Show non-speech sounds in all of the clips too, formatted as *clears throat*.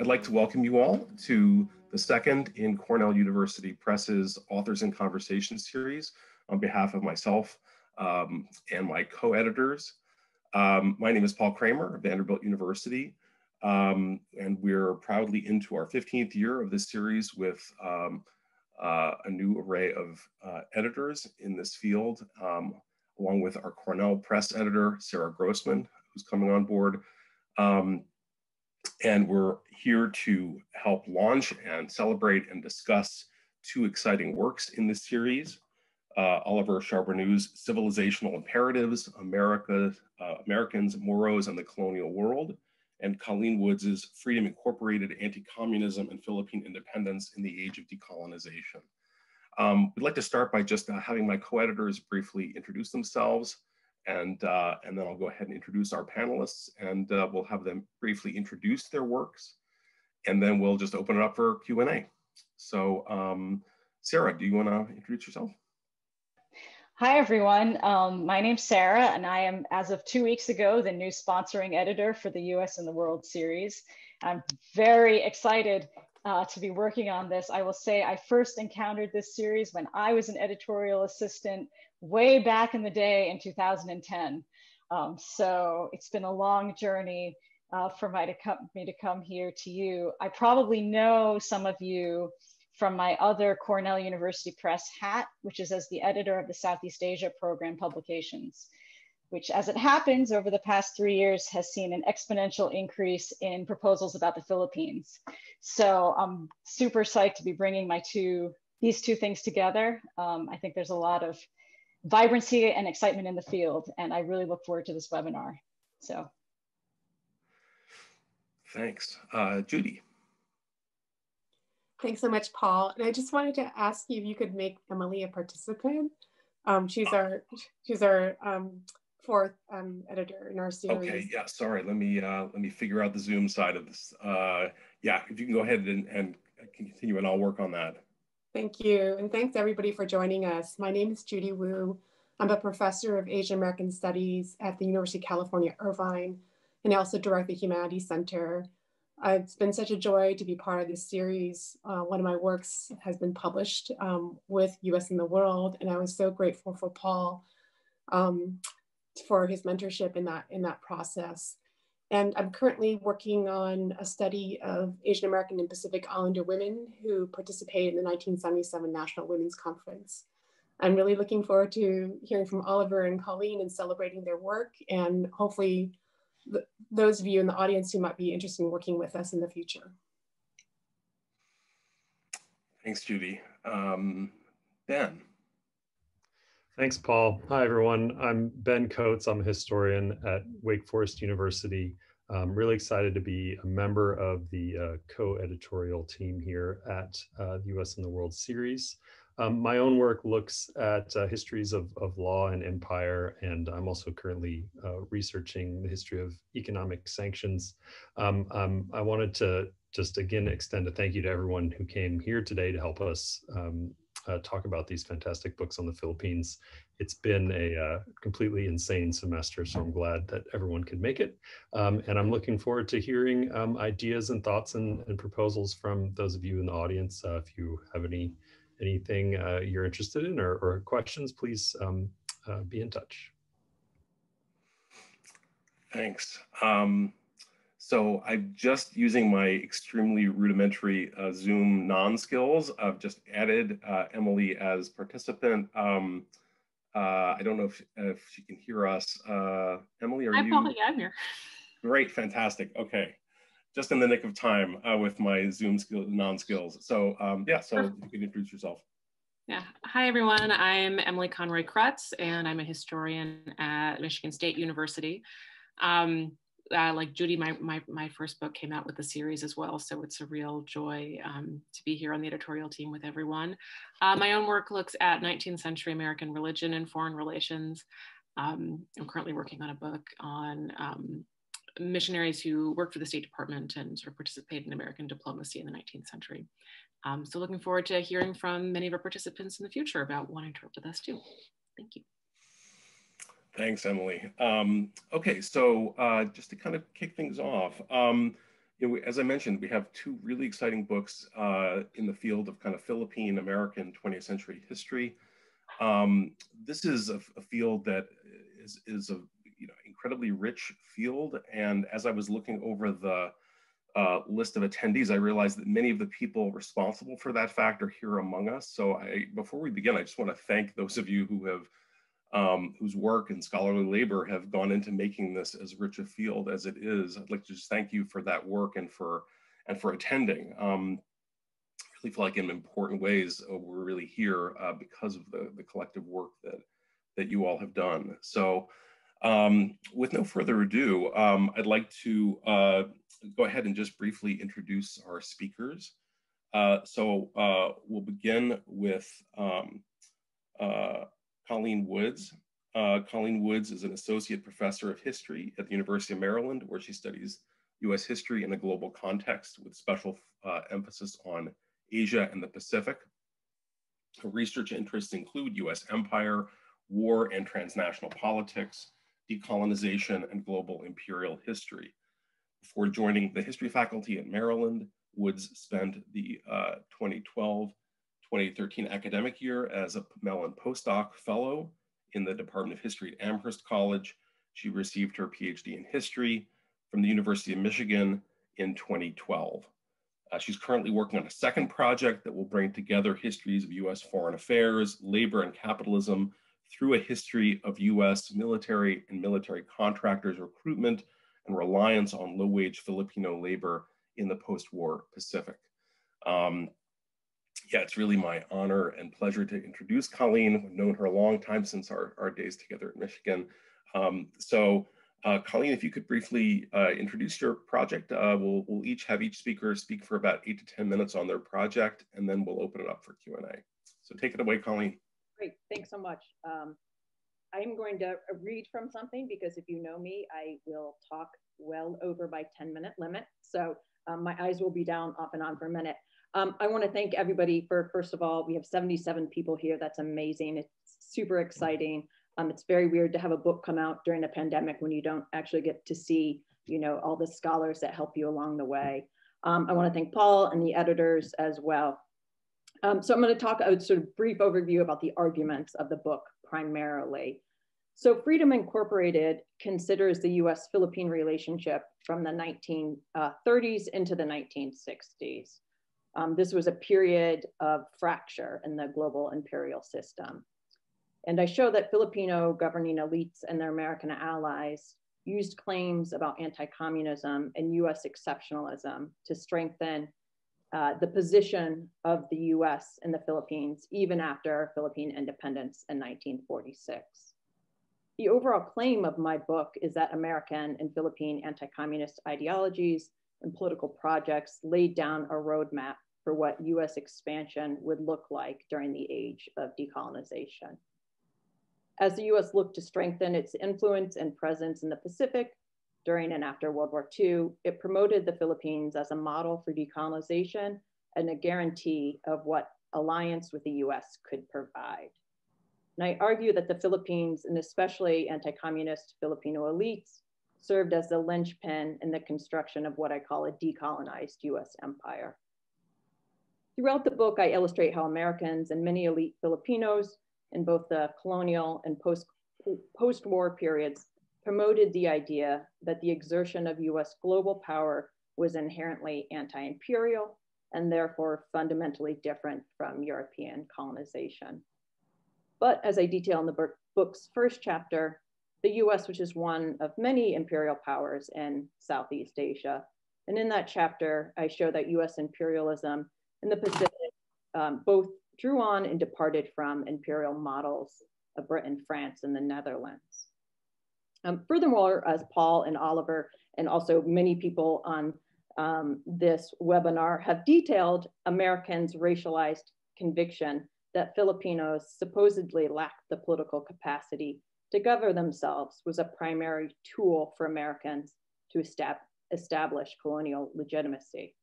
I'd like to welcome you all to the second in Cornell University Press's Authors in Conversation series on behalf of myself um, and my co-editors. Um, my name is Paul Kramer of Vanderbilt University, um, and we're proudly into our 15th year of this series with um, uh, a new array of uh, editors in this field, um, along with our Cornell Press editor, Sarah Grossman, who's coming on board. Um, and we're here to help launch and celebrate and discuss two exciting works in this series. Uh, Oliver Charbonneau's Civilizational Imperatives, America, uh, Americans, Moros, and the Colonial World, and Colleen Woods' Freedom Incorporated, Anti-Communism and Philippine Independence in the Age of Decolonization. Um, we'd like to start by just uh, having my co-editors briefly introduce themselves, and, uh, and then I'll go ahead and introduce our panelists, and uh, we'll have them briefly introduce their works, and then we'll just open it up for Q&A. So um, Sarah, do you wanna introduce yourself? Hi, everyone. Um, my name's Sarah, and I am, as of two weeks ago, the new sponsoring editor for the US and the World series. I'm very excited uh, to be working on this. I will say I first encountered this series when I was an editorial assistant way back in the day in 2010. Um, so it's been a long journey uh, for my to come, me to come here to you. I probably know some of you from my other Cornell University Press hat, which is as the editor of the Southeast Asia program publications, which as it happens over the past three years has seen an exponential increase in proposals about the Philippines. So I'm super psyched to be bringing my two, these two things together. Um, I think there's a lot of vibrancy and excitement in the field, and I really look forward to this webinar. So. Thanks. Uh, Judy. Thanks so much, Paul. And I just wanted to ask you if you could make Emily a participant. Um, she's our she's our um, fourth um, editor in our series. Okay, yeah, sorry. Let me uh, let me figure out the Zoom side of this. Uh, yeah, if you can go ahead and, and continue, and I'll work on that. Thank you, and thanks everybody for joining us. My name is Judy Wu. I'm a professor of Asian American Studies at the University of California, Irvine, and I also direct the Humanities Center it's been such a joy to be part of this series. Uh, one of my works has been published um, with US in the World, and I was so grateful for Paul um, for his mentorship in that, in that process. And I'm currently working on a study of Asian American and Pacific Islander women who participated in the 1977 National Women's Conference. I'm really looking forward to hearing from Oliver and Colleen and celebrating their work and hopefully those of you in the audience who might be interested in working with us in the future. Thanks, Judy. Um, ben. Thanks, Paul. Hi, everyone. I'm Ben Coates. I'm a historian at Wake Forest University. I'm really excited to be a member of the uh, co-editorial team here at uh, the US and the World series. Um, my own work looks at uh, histories of, of law and empire, and I'm also currently uh, researching the history of economic sanctions. Um, um, I wanted to just again extend a thank you to everyone who came here today to help us um, uh, talk about these fantastic books on the Philippines. It's been a uh, completely insane semester, so I'm glad that everyone could make it. Um, and I'm looking forward to hearing um, ideas and thoughts and, and, proposals from those of you in the audience. Uh, if you have any anything uh, you're interested in or, or questions, please um, uh, be in touch. Thanks. Um, so I'm just using my extremely rudimentary uh, Zoom non-skills. I've just added uh, Emily as participant. Um, uh, I don't know if, if she can hear us. Uh, Emily, are I'm you? Probably, I'm here. Great, fantastic. Okay just in the nick of time uh, with my Zoom skill, non-skills. So um, yeah, so you can introduce yourself. Yeah. Hi, everyone. I'm Emily Conroy Krutz, and I'm a historian at Michigan State University. Um, uh, like Judy, my, my, my first book came out with the series as well, so it's a real joy um, to be here on the editorial team with everyone. Uh, my own work looks at 19th century American religion and foreign relations. Um, I'm currently working on a book on um, missionaries who worked for the State Department and sort of participated in American diplomacy in the 19th century. Um, so looking forward to hearing from many of our participants in the future about wanting to work with us too. Thank you. Thanks, Emily. Um, okay, so uh, just to kind of kick things off, um, you know, as I mentioned, we have two really exciting books uh, in the field of kind of Philippine American 20th century history. Um, this is a, a, field that is, is a you know incredibly rich field, and as I was looking over the uh, list of attendees, I realized that many of the people responsible for that fact are here among us. So I, before we begin, I just want to thank those of you who have um, whose work and scholarly labor have gone into making this as rich a field as it is. I'd like to just thank you for that work and for and for attending. Um, I really feel like in important ways uh, we're really here uh, because of the, the collective work that that you all have done. So um, with no further ado, um, I'd like to uh, go ahead and just briefly introduce our speakers. Uh, so uh, we'll begin with um, uh, Colleen Woods. Uh, Colleen Woods is an associate professor of history at the University of Maryland, where she studies US history in a global context with special uh, emphasis on Asia and the Pacific. Her research interests include US empire, war and transnational politics, decolonization, and global imperial history. Before joining the history faculty at Maryland, Woods spent the uh, 2012 2013 academic year as a Mellon postdoc fellow in the Department of History at Amherst College. She received her PhD in history from the University of Michigan in 2012. Uh, she's currently working on a second project that will bring together histories of US foreign affairs, labor, and capitalism through a history of US military and military contractors recruitment and reliance on low-wage Filipino labor in the post-war Pacific. Um, yeah, it's really my honor and pleasure to introduce Colleen. We've known her a long time since our, our days together in Michigan. Um, so uh, Colleen, if you could briefly uh, introduce your project, uh, we'll, we'll each have each speaker speak for about eight to 10 minutes on their project, and then we'll open it up for Q&A. So take it away, Colleen. Great, thanks so much. Um, I'm going to read from something because if you know me, I will talk well over my 10 minute limit. So um, my eyes will be down off and on for a minute. Um, I want to thank everybody for, first of all, we have 77 people here. That's amazing. It's super exciting. Um, it's very weird to have a book come out during a pandemic when you don't actually get to see, you know, all the scholars that help you along the way. Um, I want to thank Paul and the editors as well. Um, so I'm going to talk a sort of brief overview about the arguments of the book primarily. So Freedom Incorporated considers the US-Philippine relationship from the 1930s uh, into the 1960s. Um, this was a period of fracture in the global imperial system. And I show that Filipino governing elites and their American allies used claims about anti-communism and US exceptionalism to strengthen uh, the position of the US in the Philippines, even after Philippine independence in 1946. The overall claim of my book is that American and Philippine anti-communist ideologies and political projects laid down a roadmap for what US expansion would look like during the age of decolonization. As the US looked to strengthen its influence and presence in the Pacific during and after World War II, it promoted the Philippines as a model for decolonization and a guarantee of what alliance with the US could provide. And I argue that the Philippines, and especially anti-communist Filipino elites, served as the linchpin in the construction of what I call a decolonized US empire. Throughout the book, I illustrate how Americans and many elite Filipinos in both the colonial and post, post-war periods promoted the idea that the exertion of US global power was inherently anti-imperial and therefore fundamentally different from European colonization. But as I detail in the book's first chapter, the US, which is one of many imperial powers in Southeast Asia. And in that chapter, I show that US imperialism in the Pacific um, both drew on and departed from imperial models of Britain, France, and the Netherlands. Um, furthermore, as Paul and Oliver and also many people on um, this webinar have detailed Americans' racialized conviction that Filipinos supposedly lacked the political capacity to govern themselves was a primary tool for Americans to establish colonial legitimacy.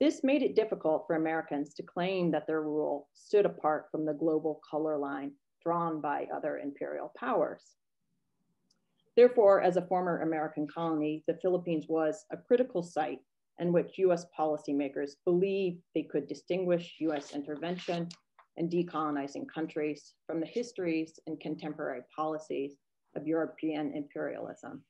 This made it difficult for Americans to claim that their rule stood apart from the global color line drawn by other imperial powers. Therefore, as a former American colony, the Philippines was a critical site in which US policymakers believed they could distinguish US intervention in decolonizing countries from the histories and contemporary policies of European imperialism.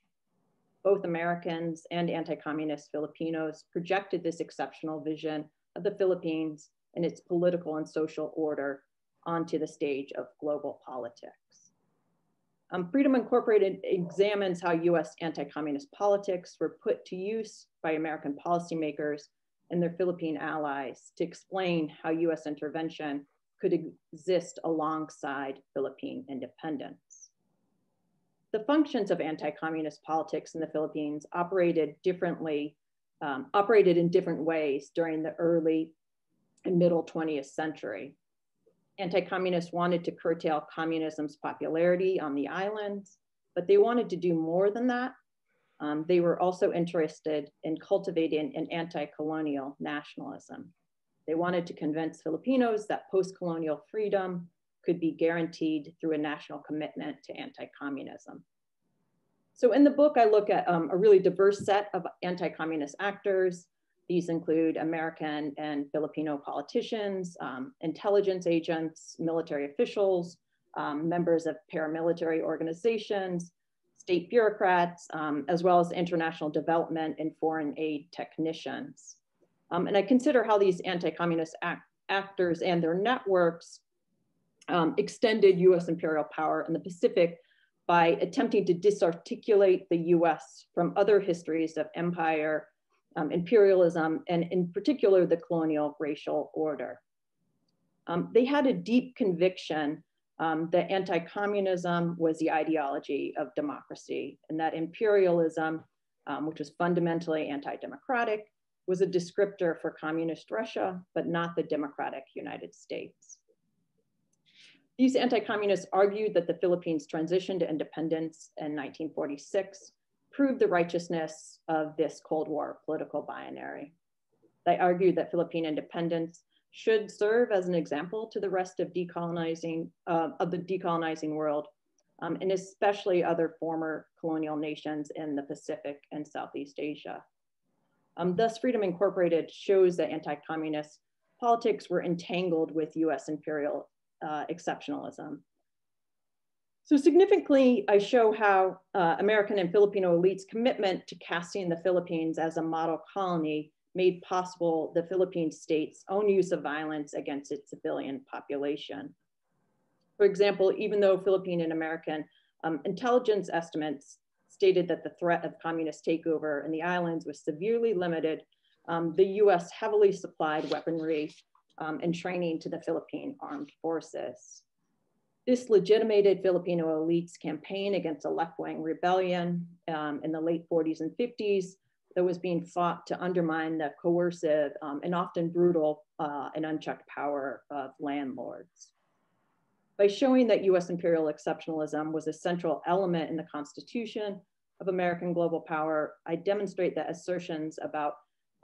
Both Americans and anti-communist Filipinos projected this exceptional vision of the Philippines and its political and social order onto the stage of global politics. Um, Freedom Incorporated examines how US anti-communist politics were put to use by American policymakers and their Philippine allies to explain how US intervention could exist alongside Philippine independence. The functions of anti-communist politics in the Philippines operated differently, um, operated in different ways during the early and middle 20th century. Anti-communists wanted to curtail communism's popularity on the islands, but they wanted to do more than that. Um, they were also interested in cultivating an anti-colonial nationalism. They wanted to convince Filipinos that post-colonial freedom could be guaranteed through a national commitment to anti-communism. So in the book, I look at um, a really diverse set of anti-communist actors. These include American and Filipino politicians, um, intelligence agents, military officials, um, members of paramilitary organizations, state bureaucrats, um, as well as international development and foreign aid technicians. Um, and I consider how these anti-communist act actors and their networks um, extended US imperial power in the Pacific by attempting to disarticulate the US from other histories of empire, um, imperialism, and in particular, the colonial racial order. Um, they had a deep conviction um, that anti-communism was the ideology of democracy and that imperialism, um, which was fundamentally anti-democratic, was a descriptor for communist Russia, but not the democratic United States. These anti-communists argued that the Philippines' transition to independence in 1946 proved the righteousness of this Cold War political binary. They argued that Philippine independence should serve as an example to the rest of decolonizing uh, of the decolonizing world, um, and especially other former colonial nations in the Pacific and Southeast Asia. Um, thus, Freedom Incorporated shows that anti-communist politics were entangled with US imperial uh, exceptionalism. So significantly, I show how uh, American and Filipino elites' commitment to casting the Philippines as a model colony made possible the Philippine state's own use of violence against its civilian population. For example, even though Philippine and American um, intelligence estimates stated that the threat of communist takeover in the islands was severely limited, um, the US heavily supplied weaponry um, and training to the Philippine armed forces. This legitimated Filipino elites campaign against a left-wing rebellion um, in the late 40s and 50s that was being fought to undermine the coercive um, and often brutal uh, and unchecked power of landlords by showing that US imperial exceptionalism was a central element in the Constitution of American global power, I demonstrate that assertions about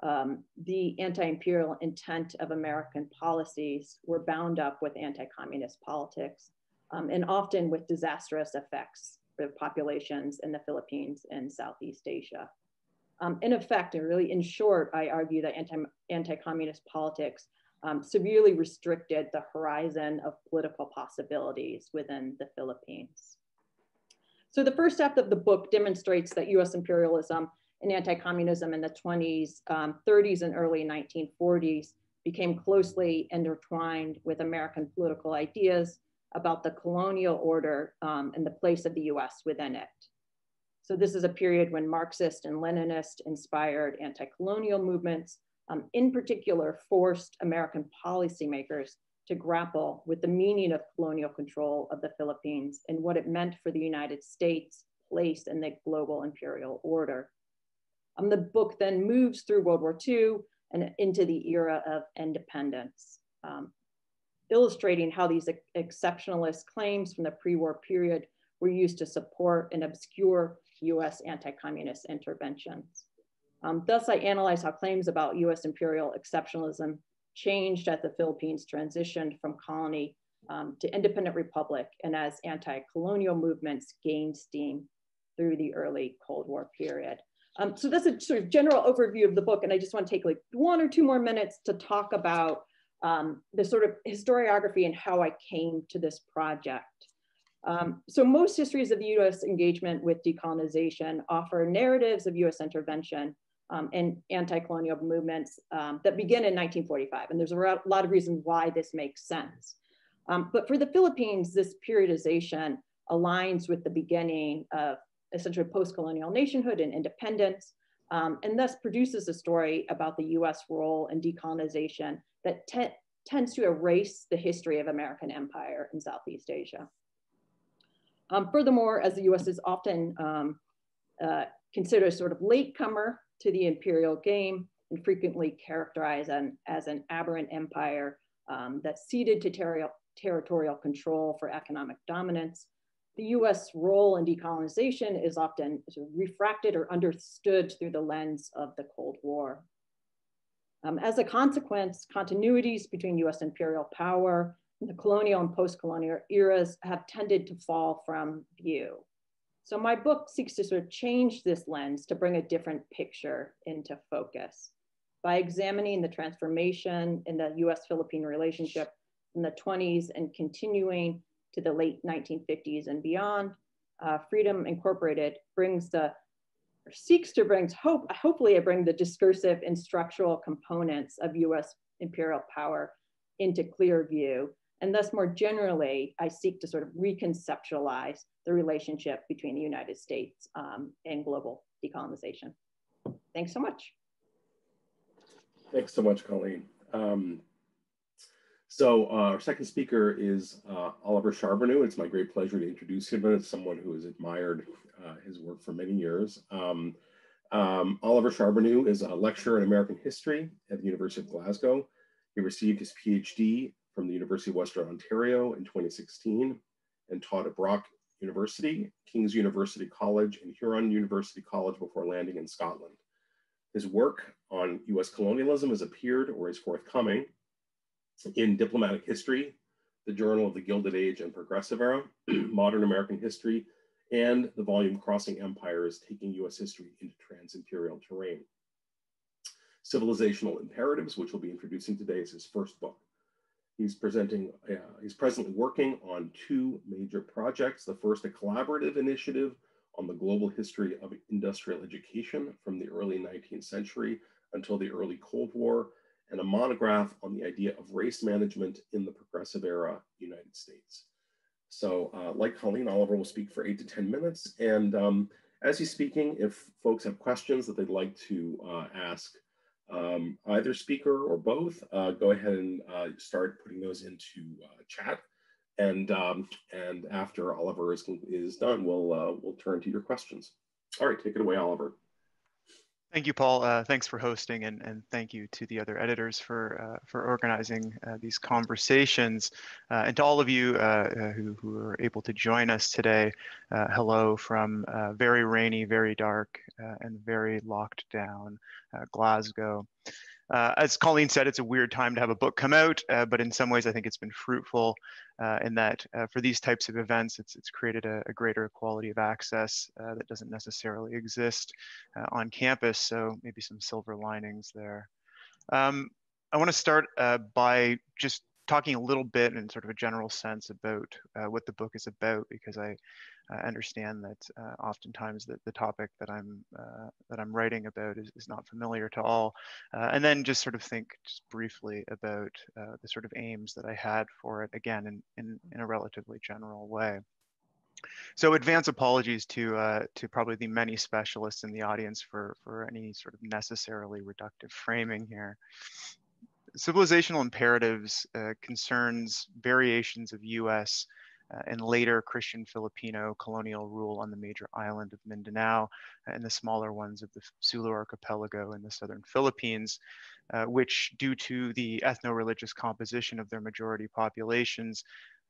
um, the anti-imperial intent of American policies were bound up with anti-communist politics um, and often with disastrous effects for populations in the Philippines and Southeast Asia. Um, in effect, and really in short, I argue that anti, anti-communist politics um, severely restricted the horizon of political possibilities within the Philippines. So the first step of the book demonstrates that US imperialism and anti-communism in the 20s, um, 30s, and early 1940s became closely intertwined with American political ideas about the colonial order um, and the place of the US within it. So this is a period when Marxist and Leninist inspired anti-colonial movements, um, in particular forced American policymakers to grapple with the meaning of colonial control of the Philippines and what it meant for the United States' place in the global imperial order. Um, the book then moves through World War II and into the era of independence, um, illustrating how these ex exceptionalist claims from the pre-war period were used to support and obscure US anti-communist interventions. Um, thus, I analyze how claims about US imperial exceptionalism changed as the Philippines transitioned from colony um, to independent republic and as anti-colonial movements gained steam through the early Cold War period. Um, so that's a sort of general overview of the book. And I just want to take like one or two more minutes to talk about um, the sort of historiography and how I came to this project. Um, so most histories of the US engagement with decolonization offer narratives of US intervention um, and anti-colonial movements um, that begin in 1945. And there's a lot of reasons why this makes sense. Um, but for the Philippines, this periodization aligns with the beginning of essentially post-colonial nationhood and independence, um, and thus produces a story about the US role in decolonization that te tends to erase the history of American empire in Southeast Asia. Um, furthermore, as the US is often um, uh, considered a sort of latecomer to the imperial game and frequently characterized an, as an aberrant empire um, that ceded to ter territorial control for economic dominance, the US role in decolonization is often refracted or understood through the lens of the Cold War. Um, as a consequence, continuities between US imperial power and the colonial and post-colonial eras have tended to fall from view. So my book seeks to sort of change this lens to bring a different picture into focus by examining the transformation in the US-Philippine relationship in the 20s and continuing to the late 1950s and beyond. Uh, Freedom Incorporated brings the, seeks to bring, hope, hopefully it brings the discursive and structural components of US imperial power into clear view and thus, more generally, I seek to sort of reconceptualize the relationship between the United States um, and global decolonization. Thanks so much. Thanks so much, Colleen. Um, so uh, our second speaker is uh, Oliver Charbonneau. It's my great pleasure to introduce him as someone who has admired uh, his work for many years. Um, um, Oliver Charbonneau is a lecturer in American history at the University of Glasgow. He received his PhD University of Western Ontario in 2016 and taught at Brock University, King's University College, and Huron University College before landing in Scotland. His work on US colonialism has appeared or is forthcoming in Diplomatic History, the Journal of the Gilded Age and Progressive Era, *clears throat* Modern American History, and the volume Crossing Empires, Taking US History into Trans-Imperial Terrain. Civilizational Imperatives, which we'll be introducing today, is his first book. He's presenting, uh, he's presently working on two major projects. The first, a collaborative initiative on the global history of industrial education from the early 19th century until the early Cold War, and a monograph on the idea of race management in the progressive era United States. So uh, like Colleen, Oliver will speak for eight to 10 minutes. And um, as he's speaking, if folks have questions that they'd like to uh, ask, um, either speaker or both, uh, go ahead and uh, start putting those into uh, chat. And, um, and after Oliver is, is done, we'll, uh, we'll turn to your questions. All right, take it away, Oliver. Thank you, Paul. Uh, thanks for hosting, and, and thank you to the other editors for uh, for organizing uh, these conversations, uh, and to all of you uh, uh, who who are able to join us today. hello from very rainy, very dark, and very locked down Glasgow. Uh, as Colleen said, it's a weird time to have a book come out, uh, but in some ways, I think it's been fruitful uh, in that uh, for these types of events, it's, it's created a, a greater quality of access uh, that doesn't necessarily exist uh, on campus. So maybe some silver linings there. Um, I want to start by just talking a little bit in sort of a general sense about what the book is about, because I Understand that uh, oftentimes the, the topic that I'm uh, that I'm writing about is, is not familiar to all, uh, and then just sort of think just briefly about uh, the sort of aims that I had for it again in, in, in a relatively general way. So advance apologies to uh, to probably the many specialists in the audience for for any sort of necessarily reductive framing here civilizational imperatives uh, concerns variations of U.S uh, and later Christian Filipino colonial rule on the major island of Mindanao and the smaller ones of the Sulu archipelago in the southern Philippines, uh, which due to the ethno-religious composition of their majority populations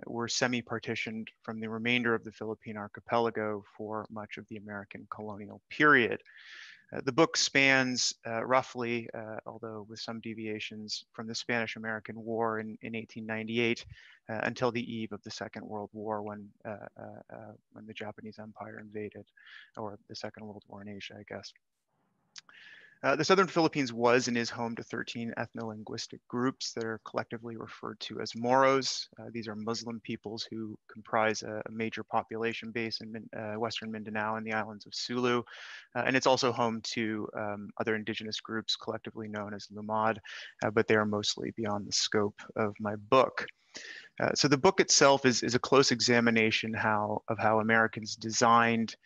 were semi-partitioned from the remainder of the Philippine archipelago for much of the American colonial period. Uh, the book spans uh, roughly, uh, although with some deviations, from the Spanish-American War in, in 1898 uh, until the eve of the Second World War when, uh, when the Japanese Empire invaded, or the Second World War in Asia, I guess. Uh, the Southern Philippines was and is home to 13 ethno-linguistic groups that are collectively referred to as Moros. Uh, these are Muslim peoples who comprise a, a major population base in uh, Western Mindanao and the islands of Sulu. Uh, and it's also home to um, other indigenous groups collectively known as Lumad, uh, but they are mostly beyond the scope of my book. Uh, so the book itself is, is a close examination how, of how Americans designed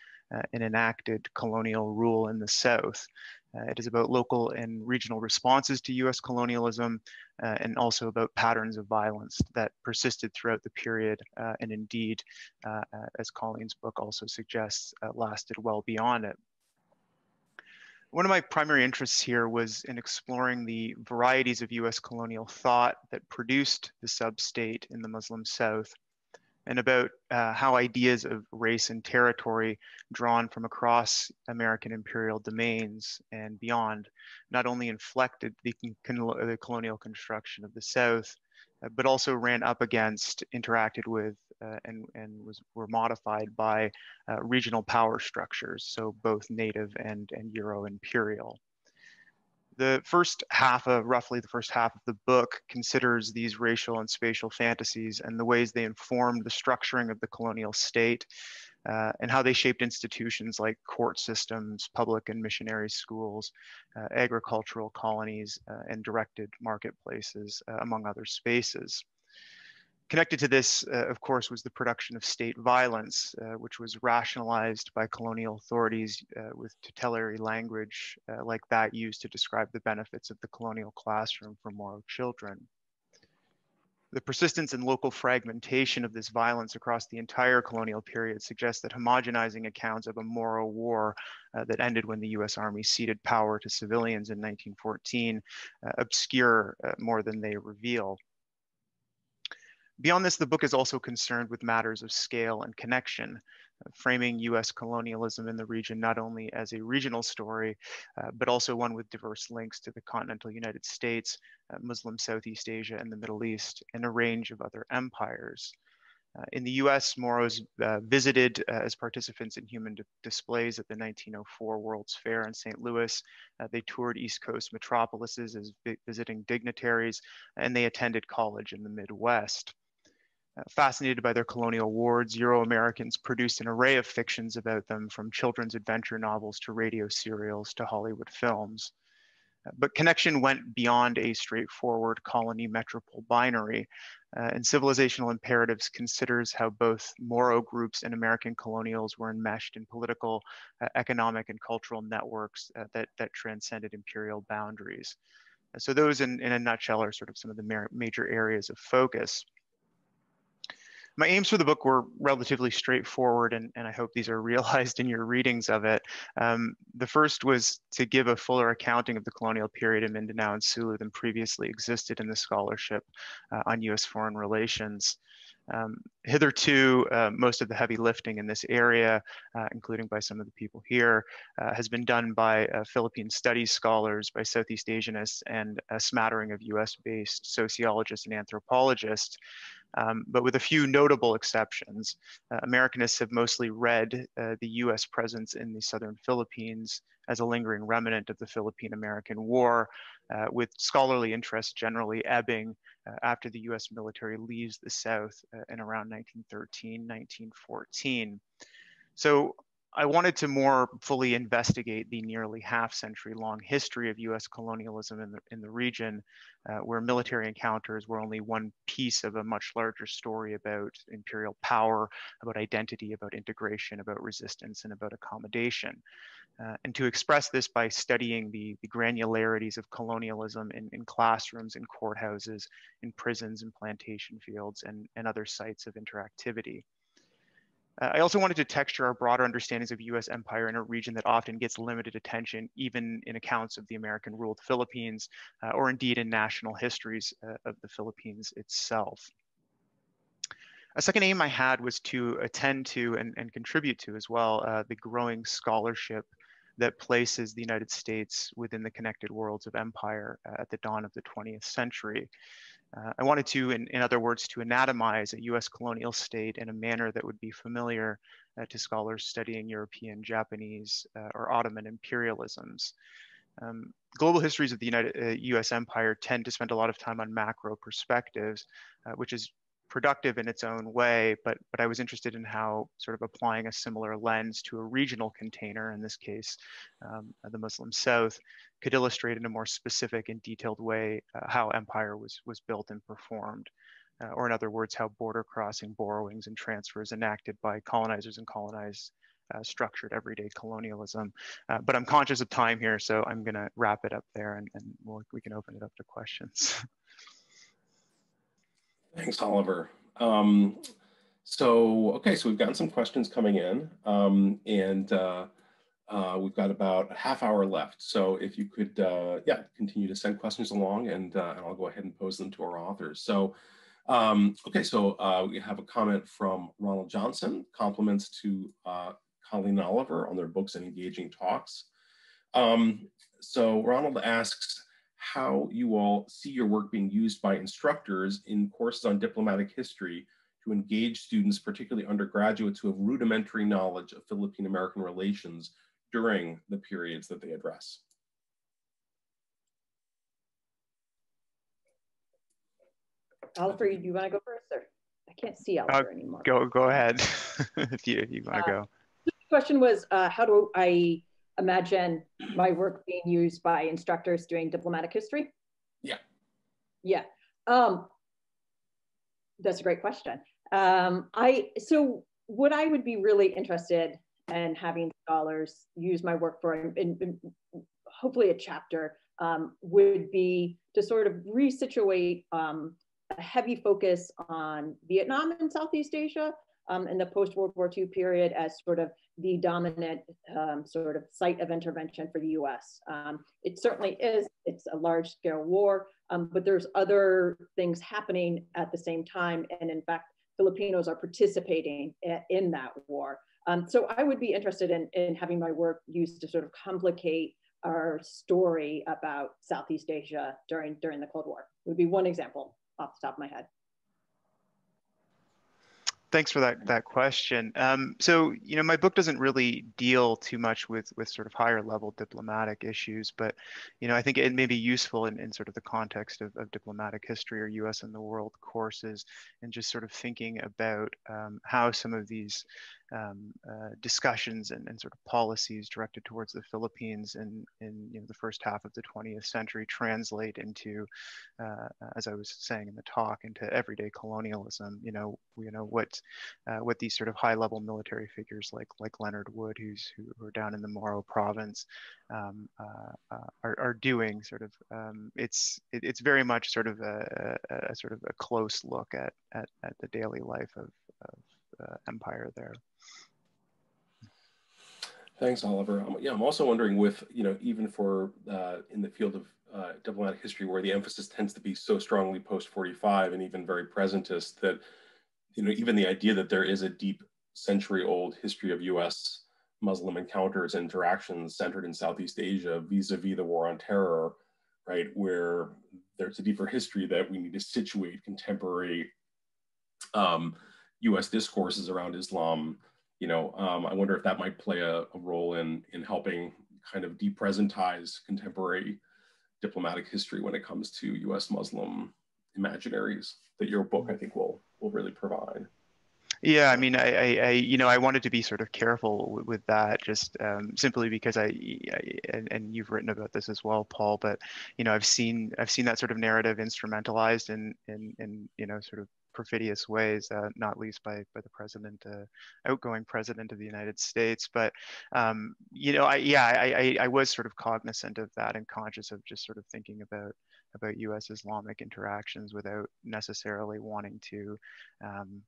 and enacted colonial rule in the South. Uh, it is about local and regional responses to US colonialism uh, and also about patterns of violence that persisted throughout the period uh, and indeed, uh, uh, as Colleen's book also suggests, uh, lasted well beyond it. One of my primary interests here was in exploring the varieties of US colonial thought that produced the sub-state in the Muslim South and about uh, how ideas of race and territory drawn from across American imperial domains and beyond not only inflected the, the colonial construction of the South, uh, but also ran up against, interacted with, uh, and, and was, were modified by uh, regional power structures, so both native and, and Euro-imperial the first half of roughly the first half of the book considers these racial and spatial fantasies and the ways they informed the structuring of the colonial state uh, and how they shaped institutions like court systems, public and missionary schools, uh, agricultural colonies, uh, and directed marketplaces, uh, among other spaces. Connected to this, uh, of course, was the production of state violence, uh, which was rationalized by colonial authorities uh, with tutelary language uh, like that used to describe the benefits of the colonial classroom for Moro children. The persistence and local fragmentation of this violence across the entire colonial period suggests that homogenizing accounts of a Moro war uh, that ended when the US Army ceded power to civilians in 1914 uh, obscure more than they reveal. Beyond this, the book is also concerned with matters of scale and connection, uh, framing US colonialism in the region not only as a regional story, uh, but also one with diverse links to the continental United States, uh, Muslim Southeast Asia, and the Middle East, and a range of other empires. Uh, in the US, Moros uh, visited uh, as participants in human displays at the 1904 World's Fair in St. Louis. they toured East Coast metropolises as vi visiting dignitaries, and they attended college in the Midwest. Uh, fascinated by their colonial wards, Euro-Americans produced an array of fictions about them from children's adventure novels to radio serials to Hollywood films. Uh, but connection went beyond a straightforward colony metropole binary, uh, and civilizational imperatives considers how both Moro groups and American colonials were enmeshed in political, uh, economic, and cultural networks uh, that, that transcended imperial boundaries. so those in, in a nutshell are sort of some of the major areas of focus my aims for the book were relatively straightforward, and, and I hope these are *laughs* realized in your readings of it. Um, the first was to give a fuller accounting of the colonial period in Mindanao and Sulu than previously existed in the scholarship uh, on US foreign relations. Um, hitherto, uh, most of the heavy lifting in this area, uh, including by some of the people here, uh, has been done by uh, Philippine studies scholars, by Southeast Asianists, and a smattering of US-based sociologists and anthropologists. Um, but with a few notable exceptions. Uh, Americanists have mostly read uh, the US presence in the southern Philippines as a lingering remnant of the Philippine-American War, uh, with scholarly interest generally ebbing uh, after the US military leaves the South uh, in around 1913, 1914. So I wanted to more fully investigate the nearly half century long history of US colonialism in the, in the region, uh, where military encounters were only one piece of a much larger story about imperial power, about identity, about integration, about resistance, and about accommodation. Uh, and to express this by studying the, the granularities of colonialism in, in classrooms, in courthouses, in prisons, in plantation fields, and, and other sites of interactivity. Uh, I also wanted to texture our broader understandings of US empire in a region that often gets limited attention, even in accounts of the American ruled Philippines, uh, or indeed in national histories uh, of the Philippines itself. A second aim I had was to attend to and, and contribute to as well uh, the growing scholarship that places the United States within the connected worlds of empire uh, at the dawn of the 20th century. Uh, I wanted to, in, in, other words, to anatomize a US colonial state in a manner that would be familiar uh, to scholars studying European, Japanese, uh, or Ottoman imperialisms. Um, global histories of the United uh, U.S. empire tend to spend a lot of time on macro perspectives, uh, which is productive in its own way, but, but I was interested in how sort of applying a similar lens to a regional container, in this case, um, the Muslim South, could illustrate in a more specific and detailed way uh, how empire was, was built and performed. Uh, or in other words, how border crossing borrowings and transfers enacted by colonizers and colonized uh, structured everyday colonialism. Uh, but I'm conscious of time here, so I'm going to wrap it up there and, and we'll, we can open it up to questions. *laughs* Thanks, Oliver. Um, so, okay, so we've gotten some questions coming in um, and uh, uh, we've got about a half hour left. So if you could, uh, yeah, continue to send questions along and, uh, and I'll go ahead and pose them to our authors. So, um, okay, so uh, we have a comment from Ronald Johnson, compliments to uh, Colleen and Oliver on their books and engaging talks. Um, so Ronald asks, how you all see your work being used by instructors in courses on diplomatic history to engage students, particularly undergraduates who have rudimentary knowledge of Philippine American relations during the periods that they address. Oliver, do you want to go first, or I can't see Oliver uh, anymore. Go, go ahead *laughs* if you you want to uh, go. The question was, uh, how do I imagine my work being used by instructors doing diplomatic history? Yeah. Yeah. Um, that's a great question. Um, I so what I would be really interested in having scholars use my work for, in, in, in hopefully a chapter, um, would be to sort of resituate um, a heavy focus on Vietnam and Southeast Asia um, in the post-World War II period as sort of the dominant um, sort of site of intervention for the US. Um, it certainly is, it's a large scale war, um, but there's other things happening at the same time. And in fact, Filipinos are participating in that war. Um, so I would be interested in, in having my work used to sort of complicate our story about Southeast Asia during, during the Cold War. It would be one example off the top of my head. Thanks for that that question. Um, so, you know, my book doesn't really deal too much with with sort of higher level diplomatic issues, but you know, I think it may be useful in, in sort of the context of, of diplomatic history or U.S. and the world courses, and just sort of thinking about um, how some of these um, uh, discussions and, and, sort of policies directed towards the Philippines in, in you know, the first half of the 20th century translate into, uh, as I was saying in the talk, into everyday colonialism. You know, you know what uh, what these sort of high-level military figures like like Leonard Wood, who's who, who are down in the Moro province, um, uh, uh, are, are doing. Sort of, um, it's it, it's very much sort of a, a, a, sort of a close look at at, at the daily life of, of uh, empire there. Thanks, Oliver. Um, yeah, I'm also wondering with, you know, even for uh, in the field of uh, diplomatic history where the emphasis tends to be so strongly post 45 and even very presentist that, you know, even the idea that there is a deep century old history of US Muslim encounters and interactions centered in Southeast Asia vis-a-vis the war on terror, right, where there's a deeper history that we need to situate contemporary um, U.S. discourses around Islam, you know, um, I wonder if that might play a, a, role in in helping kind of depresentize contemporary diplomatic history when it comes to U.S. Muslim imaginaries that your book, I think, will will really provide. Yeah, I mean, I, I, I, you know, I wanted to be sort of careful with, with that, just um, simply because I, I, and, and you've written about this as well, Paul. But you know, I've seen, I've seen that sort of narrative instrumentalized in, in, in you know, sort of perfidious ways, uh, not least by by the president, uh, outgoing president of the United States. But um, you know, I yeah, I, I, I was sort of cognizant of that and conscious of just sort of thinking about about U.S. Islamic interactions without necessarily wanting to. Um,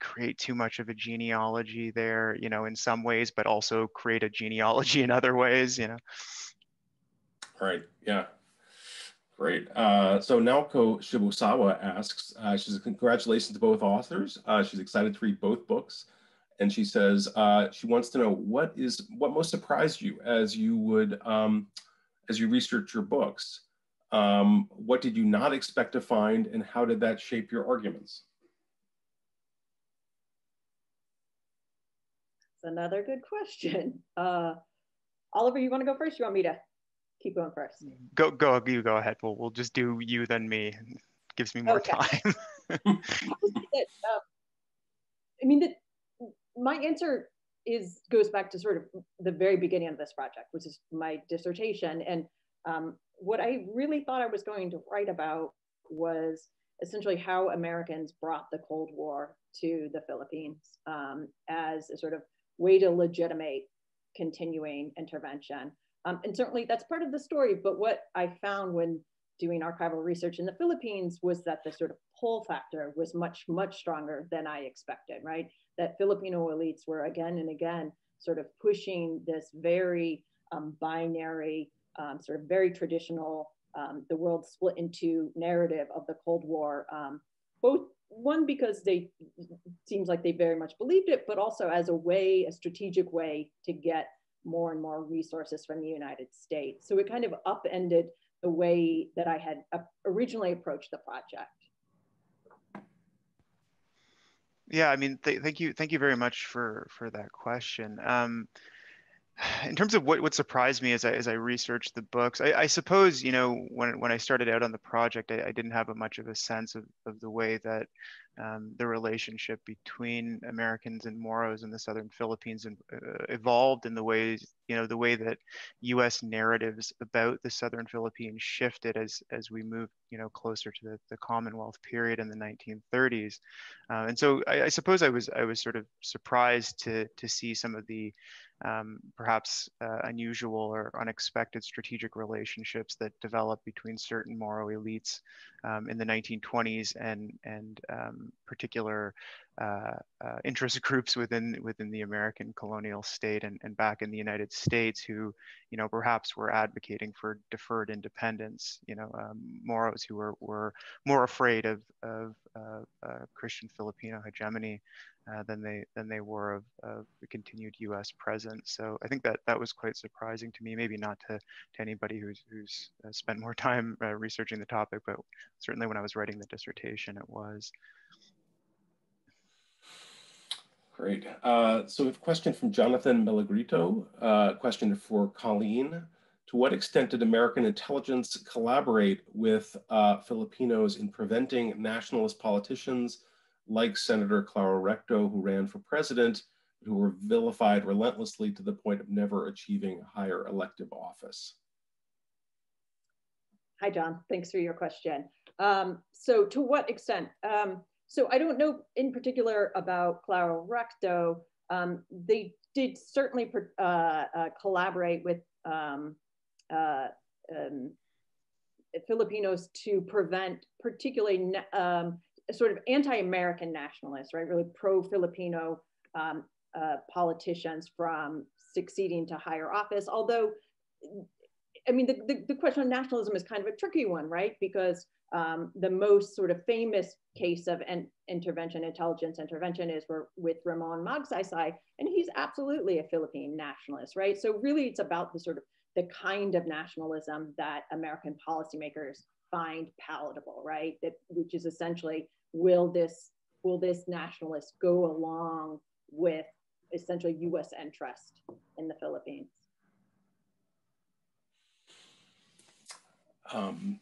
create too much of a genealogy there you know in some ways but also create a genealogy *laughs* in other ways you know right yeah Great. Uh, so Naoko Shibusawa asks, uh, she says, congratulations to both authors. Uh, she's excited to read both books. And she says uh, she wants to know what is what most surprised you as you would um, as you research your books. Um, what did you not expect to find, and how did that shape your arguments? That's another good question. Uh, Oliver, you want to go first? You want me to keep going first. Go, go, you go ahead. We'll, we'll just do you then me. gives me more okay. time. that, *laughs* *laughs* um, I mean, that my answer is goes back to sort of the very beginning of this project, which is my dissertation. And um, what I really thought I was going to write about was essentially how Americans brought the Cold War to the Philippines um, as a sort of way to legitimate continuing intervention. Um, and certainly that's part of the story. But what I found when doing archival research in the Philippines was that the sort of pull factor was much, much stronger than I expected, right? That Filipino elites were again and again sort of pushing this very um, binary, um, sort of very traditional, um, the world split into narrative of the Cold War, um, both one because they seems like they very much believed it, but also as a way, a strategic way to get more and more resources from the United States. So it kind of upended the way that I had originally approached the project. Yeah, I mean, th thank you, thank you very much for for that question. Um, *sighs* in terms of what, what surprised me as I, as I researched the books, I, I suppose, you know, when, when I started out on the project, I, I didn't have a much of a sense of, of the way that um, the relationship between Americans and Moros in the southern Philippines and, uh, evolved in the ways, you know, the way that U.S. narratives about the southern Philippines shifted as as we moved, you know, closer to the, the Commonwealth period in the 1930s. Uh, and so I, I, suppose I was I was sort of surprised to to see some of the um, perhaps uh, unusual or unexpected strategic relationships that developed between certain Moro elites um, in the 1920s and and um, particular uh, uh, interest *laughs* groups within within the American colonial state and, and back in the United States who you know perhaps were advocating for deferred independence you know um, Moros who were, were more afraid of, of uh, Christian Filipino hegemony uh, than they than they were of, of, the continued U.S. presence. So I think that that was quite surprising to me. Maybe not to to anybody who's who's uh, spent more *laughs* time uh, researching the topic, but certainly when I was writing the dissertation, it was. Great. Uh, so we have a question from Jonathan Melagrito, uh, question for Colleen. To what extent did American intelligence collaborate with uh, Filipinos in preventing nationalist politicians like Senator Claro Recto, who ran for president, who were vilified relentlessly to the point of never achieving higher elective office? Hi, John. Thanks for your question. Um, so to what extent? Um, so I don't know in particular about Claro Recto. Um, they did certainly uh, uh, collaborate with um, uh, um, Filipinos to prevent particularly um, sort of anti-American nationalists, right? Really pro-Filipino um, uh, politicians from succeeding to higher office. Although, I mean, the, the, the, question of nationalism is kind of a tricky one, right? Because um, the most sort of famous case of an intervention, intelligence intervention is with Ramon Magsaysay, and he's absolutely a Philippine nationalist, right? So really it's about the sort of the kind of nationalism that American policymakers find palatable, right? That which is essentially will this will this nationalist go along with essentially U.S. interest in the Philippines? Um,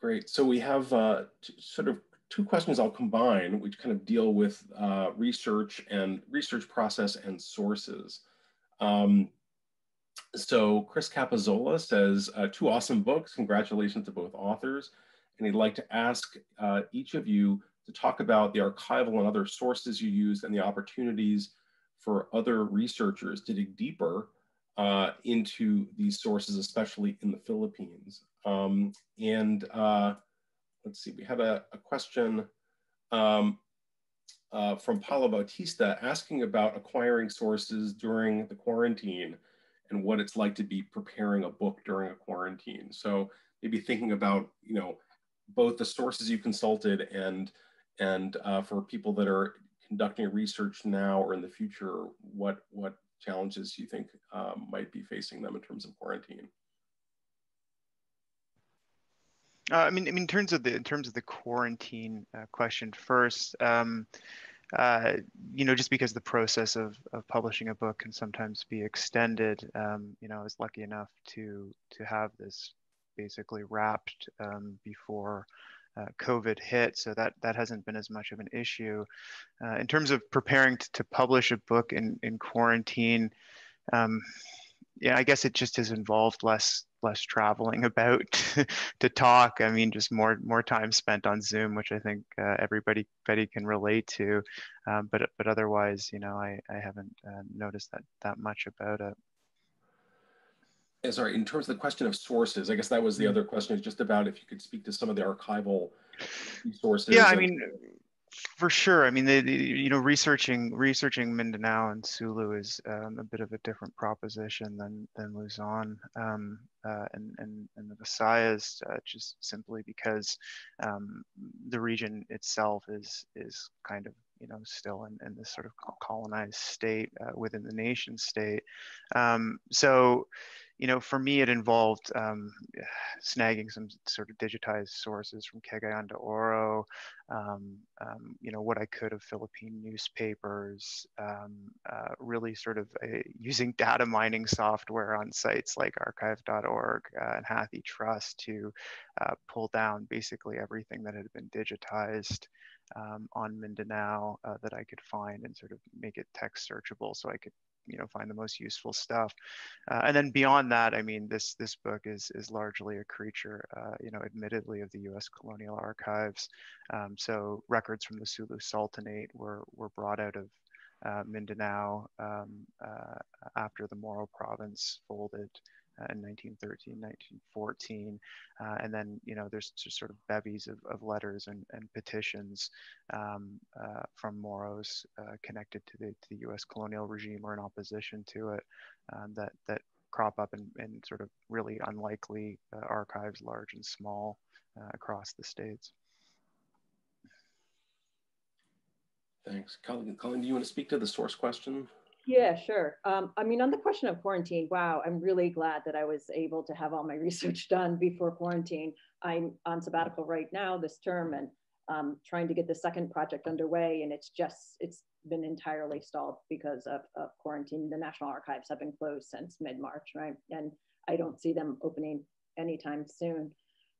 great. So we have uh, sort of two questions I'll combine, which kind of deal with uh, research and research process and sources. Um, so Chris Capozzola says, uh, two awesome books. Congratulations to both authors. And he'd like to ask uh, each of you to talk about the archival and other sources you used and the opportunities for other researchers to dig deeper uh, into these sources, especially in the Philippines. Um, and uh, let's see, we have a, a question um, uh, from Paulo Bautista asking about acquiring sources during the quarantine and what it's like to be preparing a book during a quarantine. So maybe thinking about, you know, both the sources you consulted and and uh, for people that are conducting research now or in the future, what what challenges you think um, might be facing them in terms of quarantine? Uh, I mean, I mean, in terms of the in terms of the quarantine uh, question first, um, uh, you know, just because the process of, of publishing a book can sometimes be extended, um, you know, I was lucky enough to to have this basically wrapped um, before uh, COVID hit, so that that hasn't been as much of an issue. Uh, in terms of preparing to, publish a book in in quarantine, um, yeah, I guess it just has involved less less traveling *laughs* about *laughs* to talk. I mean, just more more time spent on Zoom, which I think uh, everybody everybody can relate to. Um, but but otherwise, you know, I I haven't uh, noticed that that much about it. Yeah, sorry, in terms of the question of sources, I guess that was the mm-hmm. other question. Is just about if you could speak to some of the archival sources. Yeah, I mean, for sure. I mean, the, the, you know, researching researching Mindanao and Sulu is um, a bit of a different proposition than than Luzon um, uh, and, and and the Visayas, uh, just simply because um, the region itself is is kind of you know still in, in this sort of colonized state uh, within the nation state. Um, so you know, for me, it involved um, *sighs* snagging some sort of digitized sources from Cagayan de Oro, um, um, you know, what I could of Philippine newspapers, um, uh, really sort of uh, using data mining software on sites like archive.org uh, and HathiTrust to uh, pull down basically everything that had been digitized. Um, on Mindanao uh, that I could find and sort of make it text searchable so I could you know find the most useful stuff. Uh, and then beyond that i mean this this book is is largely a creature uh, you know admittedly of the u.s colonial archives. Um, so records from the sulu sultanate were were brought out of uh, Mindanao um, uh, after the Moro province folded uh, in 1913, 1914. Uh, and then, you know, there's just sort of bevies of, of letters and, and petitions um, uh, from Moros uh, connected to the, to the US colonial regime or in opposition to it um, that, that crop up in, in sort of really unlikely uh, archives, large and small, across the states. Thanks. Colleen, Colleen, do you want to speak to the source question? Yeah, sure. Um, I mean, on the question of quarantine, wow, I'm really glad that I was able to have all my *laughs* research done before quarantine. I'm on sabbatical right now this term and um, trying to get the second project underway, and it's just, it's been entirely stalled because of, of quarantine. The National Archives have been closed since mid-March, right? And I don't see them opening anytime soon.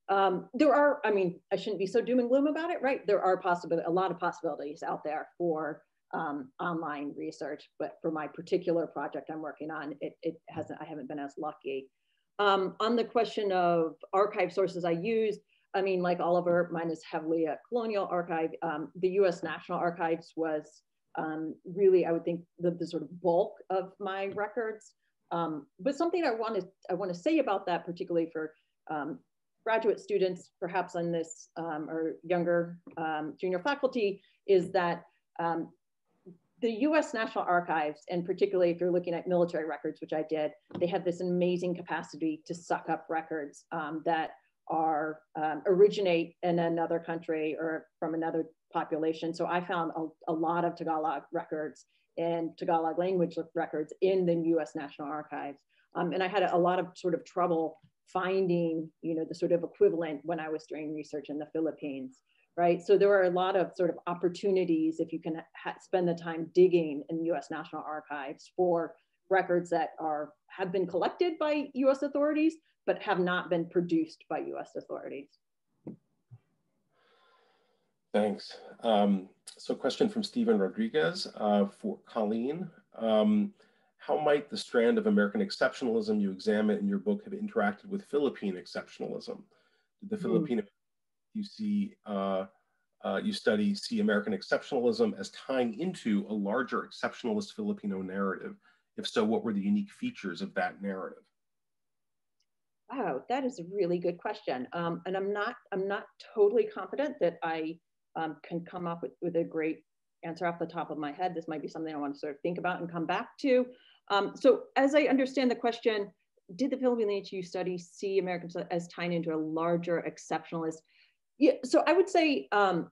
Um, there are, I mean, I shouldn't be so doom and gloom about it, right? There are possible, a lot of possibilities out there for um, online research, but for my particular project I'm working on, it, it hasn't, I haven't been as lucky. Um, on the question of archive sources I used, I mean, like Oliver, mine is heavily a colonial archive. Um, the US National Archives was um, really, I would think, the, the, sort of bulk of my records. Um, but something I want to I want to say about that, particularly for um, graduate students, perhaps on this or younger junior faculty, is that um, the US National Archives, and particularly if you're looking at military records, which I did, they have this amazing capacity to suck up records um, that are um, originate in another country or from another population. So I found a, a lot of Tagalog records and Tagalog language records in the US National Archives. Um, and I had a, a lot of sort of trouble finding, you know, the sort of equivalent when I was doing research in the Philippines right? So there are a lot of sort of opportunities if you can spend the time digging in US National Archives for records that are have been collected by US authorities, but have not been produced by US authorities. Thanks. Um, so question from Stephen Rodriguez uh, for Colleen. Um, how might the strand of American exceptionalism you examine in your book have interacted with Philippine exceptionalism? Did the mm. Filipino you see uh, uh, you study see American exceptionalism as tying into a larger exceptionalist Filipino narrative? If so, what were the unique features of that narrative? Wow, that is a really good question. Um, and I'm not, I'm not totally confident that I um, can come up with, with a great answer off the top of my head. This might be something I want to sort of think about and come back to. Um, so as I understand the question, did the Philippine HU study see Americans as tying into a larger exceptionalist yeah, so I would say um,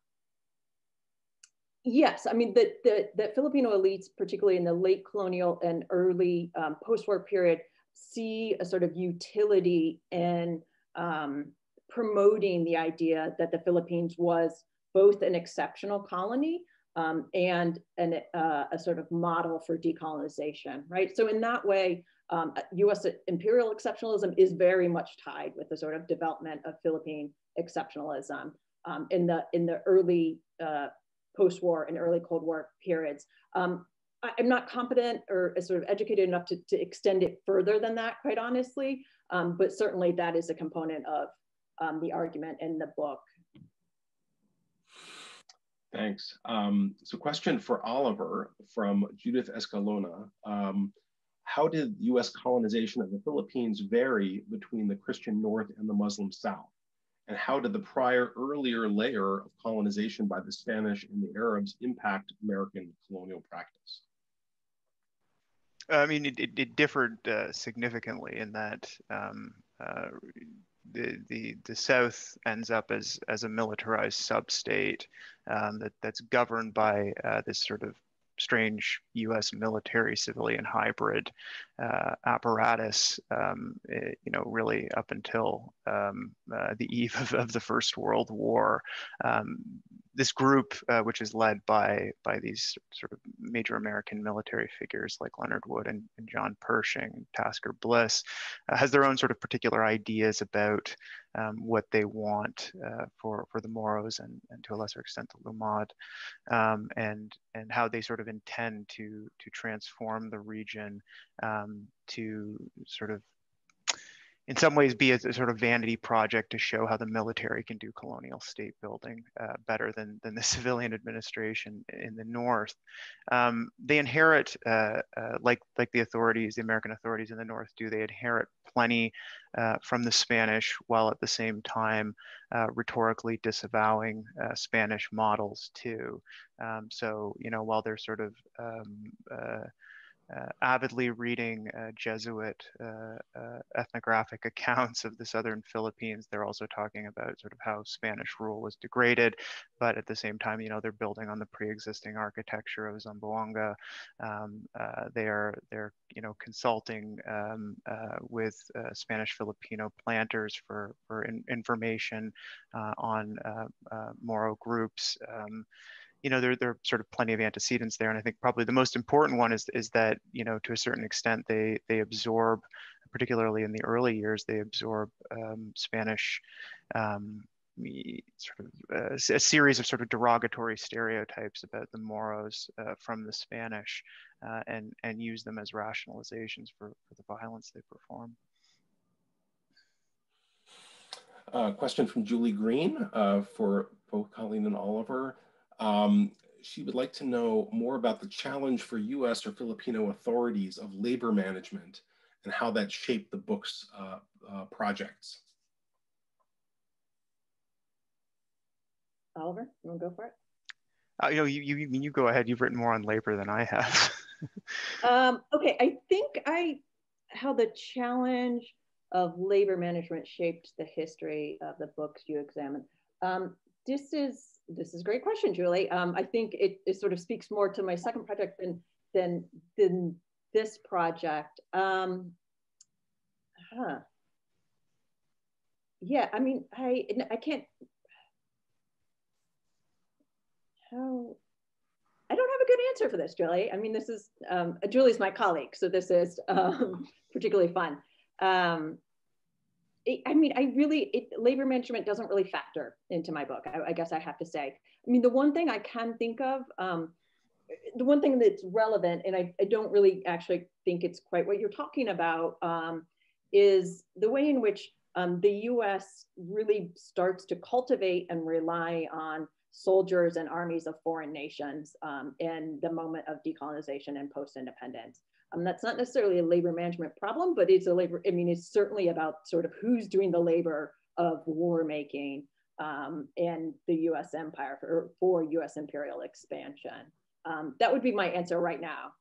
yes. I mean, the, the, the, Filipino elites, particularly in the late colonial and early um, post-war period, see a sort of utility in um, promoting the idea that the Philippines was both an exceptional colony, um, and an, uh, a sort of model for decolonization, right? So in that way, um, US imperial exceptionalism is very much tied with the sort of development of Philippine exceptionalism um, in, the, in the early uh, post-war and early Cold War periods. Um, I, am not competent or sort of educated enough to, to extend it further than that, quite honestly, um, but certainly that is a component of um, the argument in the book. Thanks. Um, so question for Oliver from Judith Escalona. Um, how did US colonization of the Philippines vary between the Christian North and the Muslim South? And how did the prior earlier layer of colonization by the Spanish and the Arabs impact American colonial practice? I mean, it, it, it differed uh, significantly in that um, uh, the, the, the South ends up as, as a militarized sub-state um, that, that's governed by uh, this sort of strange U.S. military civilian hybrid uh, apparatus, um, it, eh, you know, really up until um, uh, the eve of, of, the First World War. Um, this group, uh, which is led by by these sort of major American military figures like Leonard Wood and, and John Pershing Tasker Bliss, uh, has their own sort of particular ideas about um, what they want uh, for for the Moros and, and to a lesser extent the Lumad, um, and and how they sort of intend to to transform the region um, to sort of in some ways be a, a, sort of vanity project to show how the military can do colonial state building uh, better than, than the *laughs* civilian administration in the north. Um, they inherit, uh, uh, like, like the authorities, the American authorities in the north do, they inherit plenty uh, from the Spanish while at the same time uh, rhetorically disavowing uh, Spanish models too. Um, so, you know, while they're sort of um, uh, avidly reading uh, Jesuit uh, uh, ethnographic *laughs* accounts of the southern Philippines. They're also talking about sort of how Spanish rule was degraded, but at the same time, you know, they're building on the pre-existing architecture of Zamboanga. Um, uh, they are they're you know consulting um, uh, with Spanish Filipino planters for for in information on Moro groups. Um, you know, there, there are sort of plenty of antecedents there. And I think probably the most important one is, is that, you know, to a certain extent, they, they absorb, particularly in the early years, they absorb um, Spanish um, sort of uh, a series of sort of derogatory stereotypes about the Moros uh, from the Spanish uh, and, and use them as rationalizations for, for the violence they perform. Uh, question from Julie Green uh, for both Colleen and Oliver. Um, she would like to know more about the challenge for US or Filipino authorities of labor management and how that shaped the book's uh, uh, projects. Oliver, you want to go for it? Uh, you know, you, you, you go ahead. You've written more on labor than I have. *laughs* um, okay, I think I how the challenge of labor management shaped the history of the books you examined. Um, this is this is a great question, Julie. Um, I think it, it sort of speaks more to my second project than than than this project. Um, huh. Yeah, I mean, I I can't. How I don't have a good answer for this, Julie. I mean, this is um, Julie's my colleague, so this is um, particularly fun. Um, I mean, I really, it, labor management doesn't really factor into my book, I, I, guess I have to say. I mean, the one thing I can think of, um, the one thing that's relevant, and I, I, don't really actually think it's quite what you're talking about, um, is the way in which um, the US really starts to cultivate and rely on soldiers and armies of foreign nations um, in the moment of decolonization and post independence. Um, that's not necessarily a labor management problem, but it's a labor, I mean, it's certainly about sort of who's doing the labor of war making um, in the US empire for, for US imperial expansion. Um, that would be my answer right now.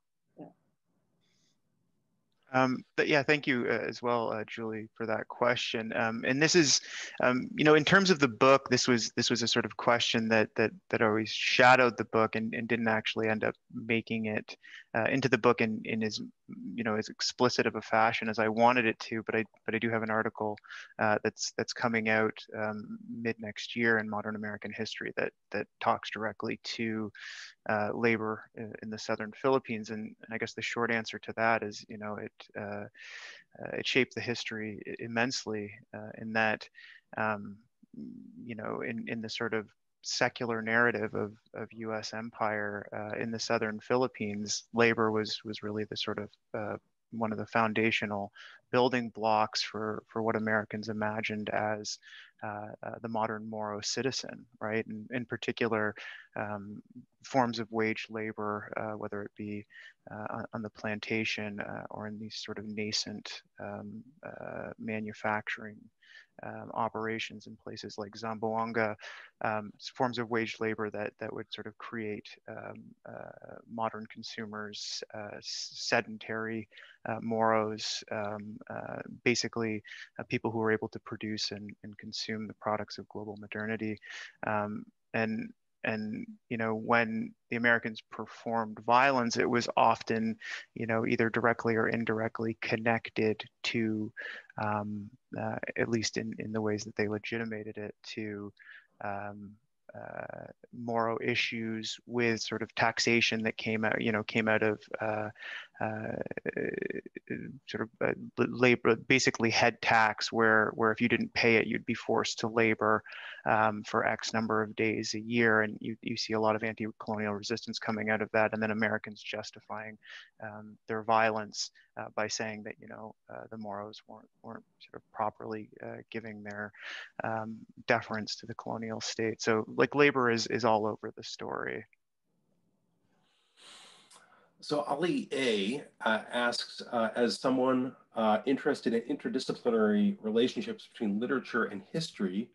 Um, but yeah, thank you uh, as well, uh, Julie, for that question. Um, and this is, um, you know, in terms of the book, this was this was a sort of question that that that always shadowed the book and, and didn't actually end up making it uh, into the book in, in as you know as explicit of a fashion as I wanted it to. But I but I do have an article uh, that's that's coming out um, mid next year in Modern American History that that talks directly to uh, labor in, in, the southern Philippines. And, and, I guess the short answer to that is, you know, it uh, uh, it shaped the history immensely uh, in that, um, you know, in in the sort of secular narrative of, of U.S. empire uh, in the southern Philippines, labor was was really the sort of uh, one of the foundational building blocks for, for what Americans imagined as uh, uh, the modern Moro citizen, right? And in particular, um, forms of wage labor, uh, whether it be uh, on, the plantation or in these sort of nascent um, manufacturing um, operations in places like Zamboanga, um, forms of wage labor that, that would sort of create um, uh, modern consumers, uh, sedentary uh, Moros, um, uh, basically uh, people who were able to produce and, and consume the products of global modernity. Um, and and you know when the americans performed violence it was often you know either directly or indirectly connected to um, uh, at least in, in the ways that they legitimated it to um, uh, Moro issues with sort of taxation that came out, you know, came out of uh, uh, sort of uh, labor, basically head tax, where where if you didn't pay it, you'd be forced to labor um, for X number of days a year, and you you see a lot of anti-colonial resistance coming out of that, and then Americans justifying um, their violence uh, by saying that you know uh, the Moros weren't weren't sort of properly uh, giving their um, deference to the colonial state. So like labor is is all over the story. So Ali A uh, asks, uh, as someone uh, interested in interdisciplinary relationships between literature and history,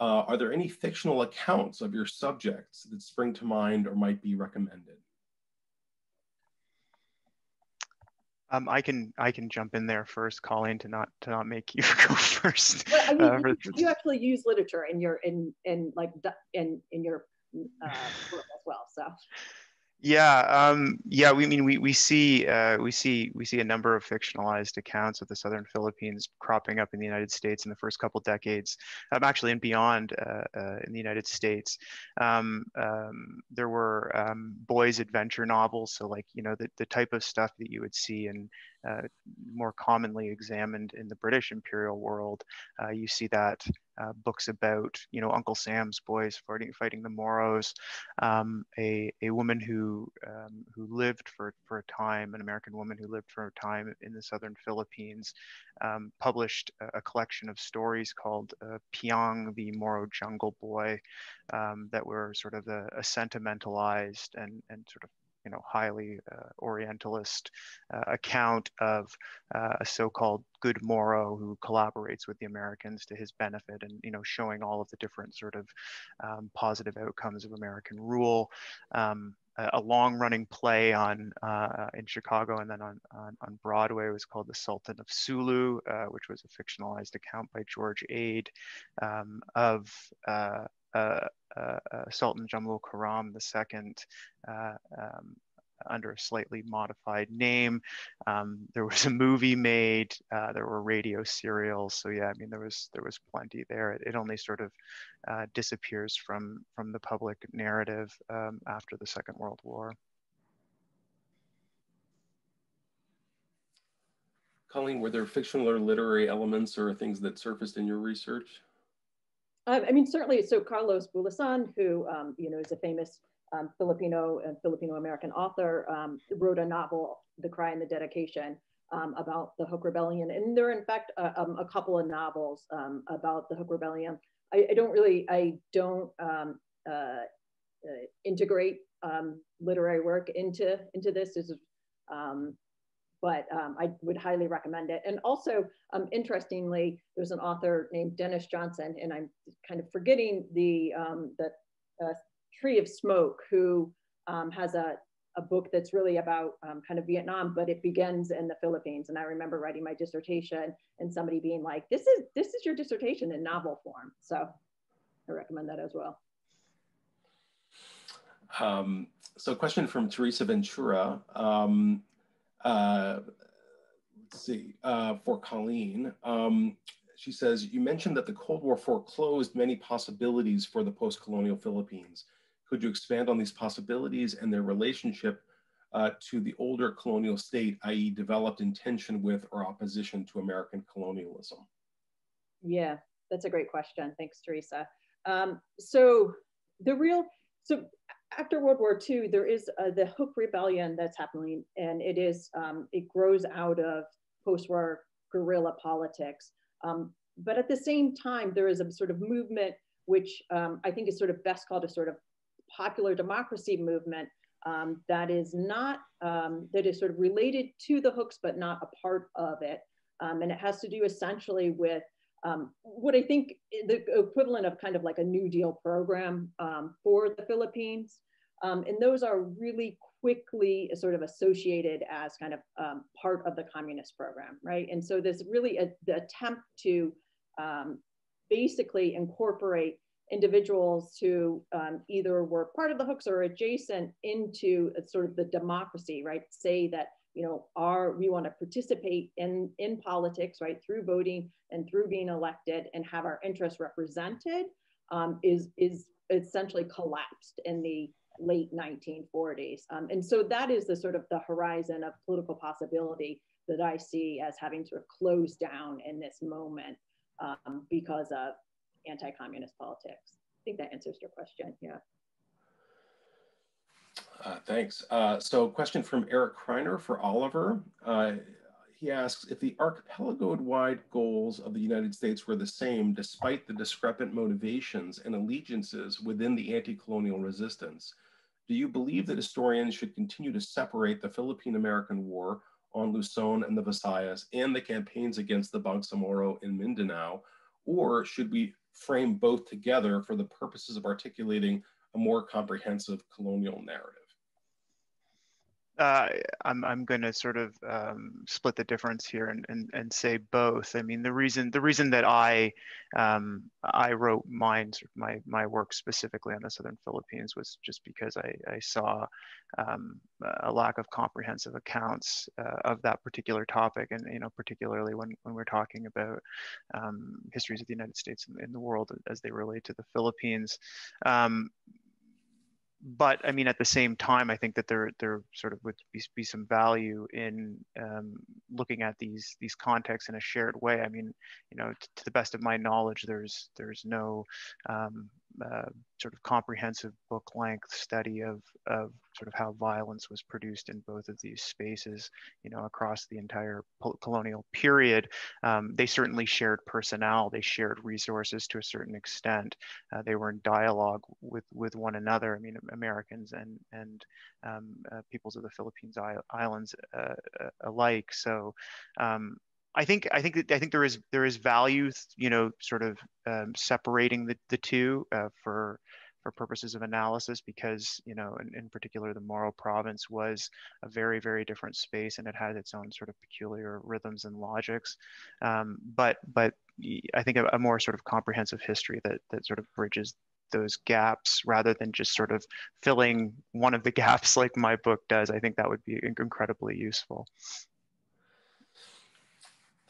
uh, are there any fictional accounts of your subjects that spring to mind or might be recommended? Um, I can I can jump in there first, Colleen, to not to not make you *laughs* go first. Well, I mean, uh, you, you, actually use literature in your in in like in in your uh, as well, so. Yeah, um, yeah. We mean we we see uh, we see we see a number of fictionalized accounts of the southern Philippines cropping up in the United States in the first couple decades, um, actually and beyond uh, uh, in the United States. Um, um there were um, boys' adventure novels, so like you know the the type of stuff that you would see in uh, more commonly examined in the British imperial world. Uh, you see that uh, books about, you know, Uncle Sam's boys fighting, fighting the Moros, um, a, a woman who, um, who lived for, for a time, an American woman who lived for a time in the southern Philippines, um, published a, a, collection of stories called uh, Piang, the Moro Jungle Boy, um, that were sort of a, a sentimentalized and, and sort of you know, highly uh, Orientalist uh, account of uh, a so-called good Moro who collaborates with the Americans to his benefit, and you know, showing all of the different sort of um, positive outcomes of American rule. Um, a long-running play on uh, in Chicago and then on, on, on, Broadway was called The Sultan of Sulu, uh, which was a fictionalized account by George Ade um, of uh, Sultan Jamalul Kiram II um, under a slightly modified name. Um, there was a movie made. Uh, there were radio serials. So yeah, I mean there was there was plenty there. It, it only sort of uh, disappears from from the public narrative um, after the Second World War. Colleen, were there fictional or literary elements or things that surfaced in your research? Uh, I mean, certainly, so Carlos Bulosan, who, um, you know, is a famous um, Filipino and Filipino-American author, um, wrote a novel, The Cry and the Dedication, um, about the Huk Rebellion. And there are, in fact, uh, um, a couple of novels about the Huk Rebellion. I, I don't really, I don't uh, uh, integrate literary work into, into this. This is um, but um, I would highly recommend it. And also, um, interestingly, there's an author named Denis Johnson, and I'm kind of forgetting the um, the uh, Tree of Smoke, who um, has a a book that's really about um, kind of Vietnam, but it begins in the Philippines. And I remember writing my dissertation and somebody being like, "This is this is your dissertation in novel form." So I recommend that as well. Um, so, question from Teresa Ventura. Um, uh, let's see, uh, for Colleen. Um, she says, you mentioned that the Cold War foreclosed many possibilities for the post-colonial Philippines. Could you expand on these possibilities and their relationship uh, to the older colonial state, i.e. developed in tension with or opposition to American colonialism? Yeah, that's a great question. Thanks, Teresa. Um, so the real, so after World War II, there is uh, the Huk Rebellion that's happening, and it is, um, it grows out of post-war guerrilla politics. Um, but at the same time, there is a sort of movement which um, I think is sort of best called a sort of popular democracy movement um, that is not, um, that is sort of related to the Huks, but not a part of it. Um, and it has to do essentially with um, what I think the equivalent of kind of like a New Deal program um, for the Philippines. and those are really quickly sort of associated as kind of part of the communist program, right? And so there's really a, the attempt to basically incorporate individuals who um, either were part of the Huks or adjacent into sort of the democracy, right? Say that, you know, are we want to participate in, in politics, right, through voting and through being elected and have our interests represented um, is, is essentially collapsed in the late 1940s. Um, and so that is the sort of the horizon of political possibility that I see as having sort of closed down in this moment um, because of anti-communist politics. I think that answers your question, yeah. Uh, thanks. Uh, so a question from Eric Kreiner for Oliver. Uh, he asks, if the archipelago-wide goals of the United States were the same despite the discrepant motivations and allegiances within the anti-colonial resistance, do you believe that historians should continue to separate the Philippine-American War on Luzon and the Visayas and the campaigns against the Bangsamoro in Mindanao, or should we frame both together for the purposes of articulating a more comprehensive colonial narrative? Uh, I'm I'm going to sort of um, split the difference here and, and and say both. I mean the reason the reason that I um, I wrote mine my my work specifically on the southern Philippines was just because I I saw um, a lack of comprehensive accounts uh, of that particular topic, and you know particularly when when we're talking about um, histories of the United States and, in the world as they relate to the Philippines um, but I mean, at the same time, I think that there there sort of would be, be some value in um, looking at these these contexts in a shared way. I mean, you know, t- to the best of my knowledge, there's there's no um, sort of comprehensive book length study of, of sort of how violence was produced in both of these spaces, you know, across the entire colonial period. Um, they certainly shared personnel, they shared resources to a certain extent. Uh, they were in dialogue with, with one another. I mean, Americans and, and um, uh, peoples of the Philippines Islands uh, uh, alike. So um, I think I think I think there is there is value, you know, sort of um, separating the the two uh, for for purposes of analysis because you know in, in, particular the Moro province was a very very different space and it had its own sort of peculiar rhythms and logics um, but but I think a, a, more sort of comprehensive history that that sort of bridges those gaps rather than just sort of filling one of the *laughs* gaps like my book does I think that would be incredibly useful.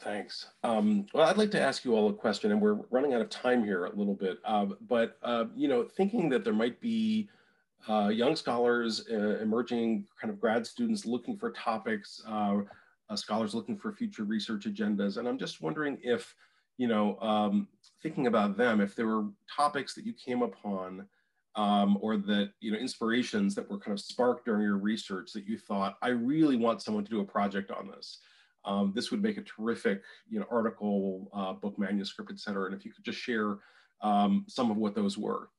Thanks. Um, well, I'd like to ask you all a question, and we're running out of time here a little bit. Uh, but uh, you know, thinking that there might be uh, young scholars, uh, emerging kind of grad students looking for topics, uh, uh, scholars looking for future research agendas, and I'm just wondering if, you know, um, thinking about them, if there were topics that you came upon. Um, or that you know inspirations that were kind of sparked during your research that you thought I really want someone to do a project on this um, this would make a terrific, you know, article, uh, book, manuscript, et cetera. And if you could just share um, some of what those were.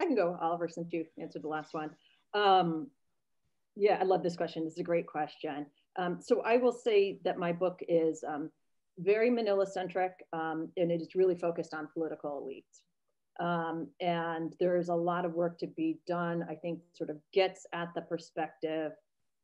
I can go, Oliver, since you answered the last one. Um, yeah, I love this question. This is a great question. Um, so I will say that my book is um, very Manila centric um, and it is really focused on political elites. Um, and there's a lot of work to be done, I think, sort of gets at the perspective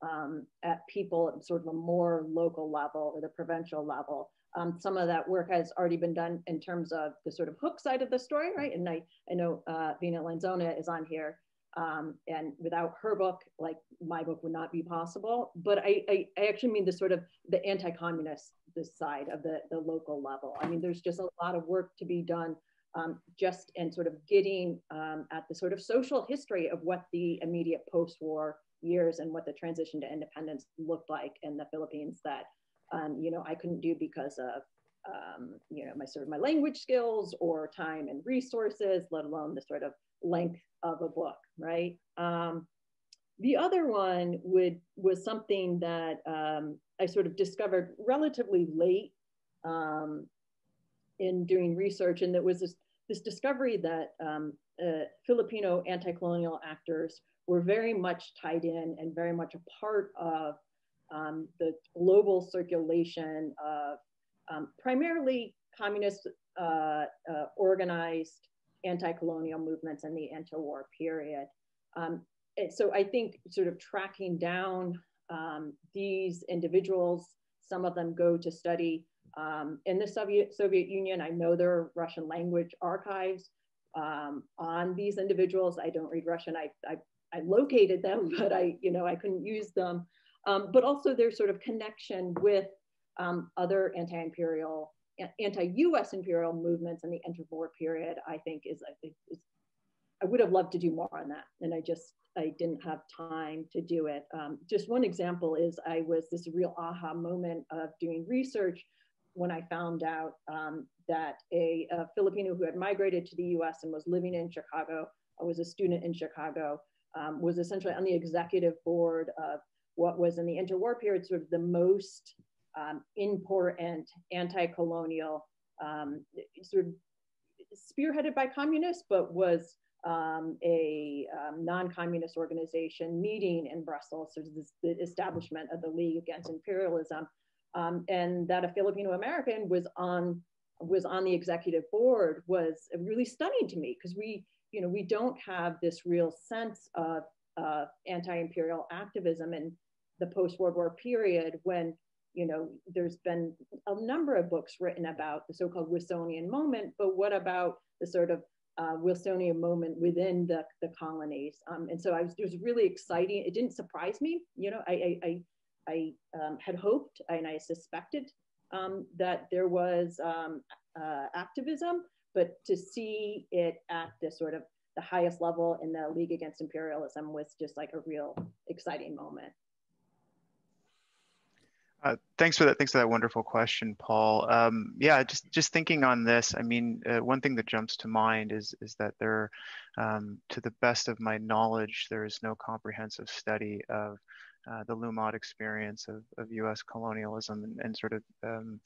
um, at people at sort of a more local level or the provincial level. Um, some of that work has already been done in terms of the sort of Huk side of the story, right? And I, I know uh, Vina Lanzona is on here. Um, and without her book, like my book would not be possible. But I, I, I actually mean the sort of the anti-communist side of the, the local level. I mean, there's just a lot of work to be done um, just in sort of getting um, at the sort of social history of what the immediate post-war years and what the transition to independence looked like in the Philippines that, um, you know, I couldn't do because of, um, you know, my sort of my language skills or time and resources, let alone the sort of length of a book, right? Um, the other one would was something that um, I sort of discovered relatively late in doing research, and that was this, this discovery that um, uh, Filipino anti-colonial actors were very much tied in and very much a part of um, the global circulation of um, primarily communist uh, uh, organized anti-colonial movements in the interwar period. Um, so I think sort of tracking down um, these individuals, some of them go to study um, in the Soviet, Soviet Union. I know there are Russian language archives um, on these individuals. I don't read Russian. I, I, I, located them, *laughs* but I, you know, I couldn't use them. Um, but also their sort of connection with um, other anti-imperial, anti-US imperial movements in the interwar period, I think is, is, I would have loved to do more on that. And I just I didn't have time to do it. Um, just one example is I was this real aha moment of doing research when I found out um, that a, a, Filipino who had migrated to the US and was living in Chicago, I was a student in Chicago, um, was essentially on the executive board of what was in the interwar period sort of the most um, important anti-colonial um, sort of spearheaded by communists, but was um, a um, non-communist organization meeting in Brussels, so this, the establishment of the League Against Imperialism, um, and that a Filipino American was on was on the executive board was really stunning to me because we you know we don't have this real sense of uh, anti-imperial activism in the post-World War period when you know there's been a number of books written about the so-called Wilsonian moment, but what about the sort of uh, Wilsonian moment within the, the colonies. Um, and so I was, it was really exciting. It didn't surprise me. You know, I, I, I, I um, had hoped and I suspected um, that there was um, uh, activism, but to see it at the sort of the highest level in the League Against Imperialism was just like a real exciting moment. Uh, thanks for that. Thanks for that wonderful question, Paul. Um, yeah, just just thinking on this. I mean, uh, one thing that jumps to mind is is that there, um, to the best of my knowledge, there is no comprehensive study of uh, the Lumad experience of, of U.S. colonialism and, and sort of um,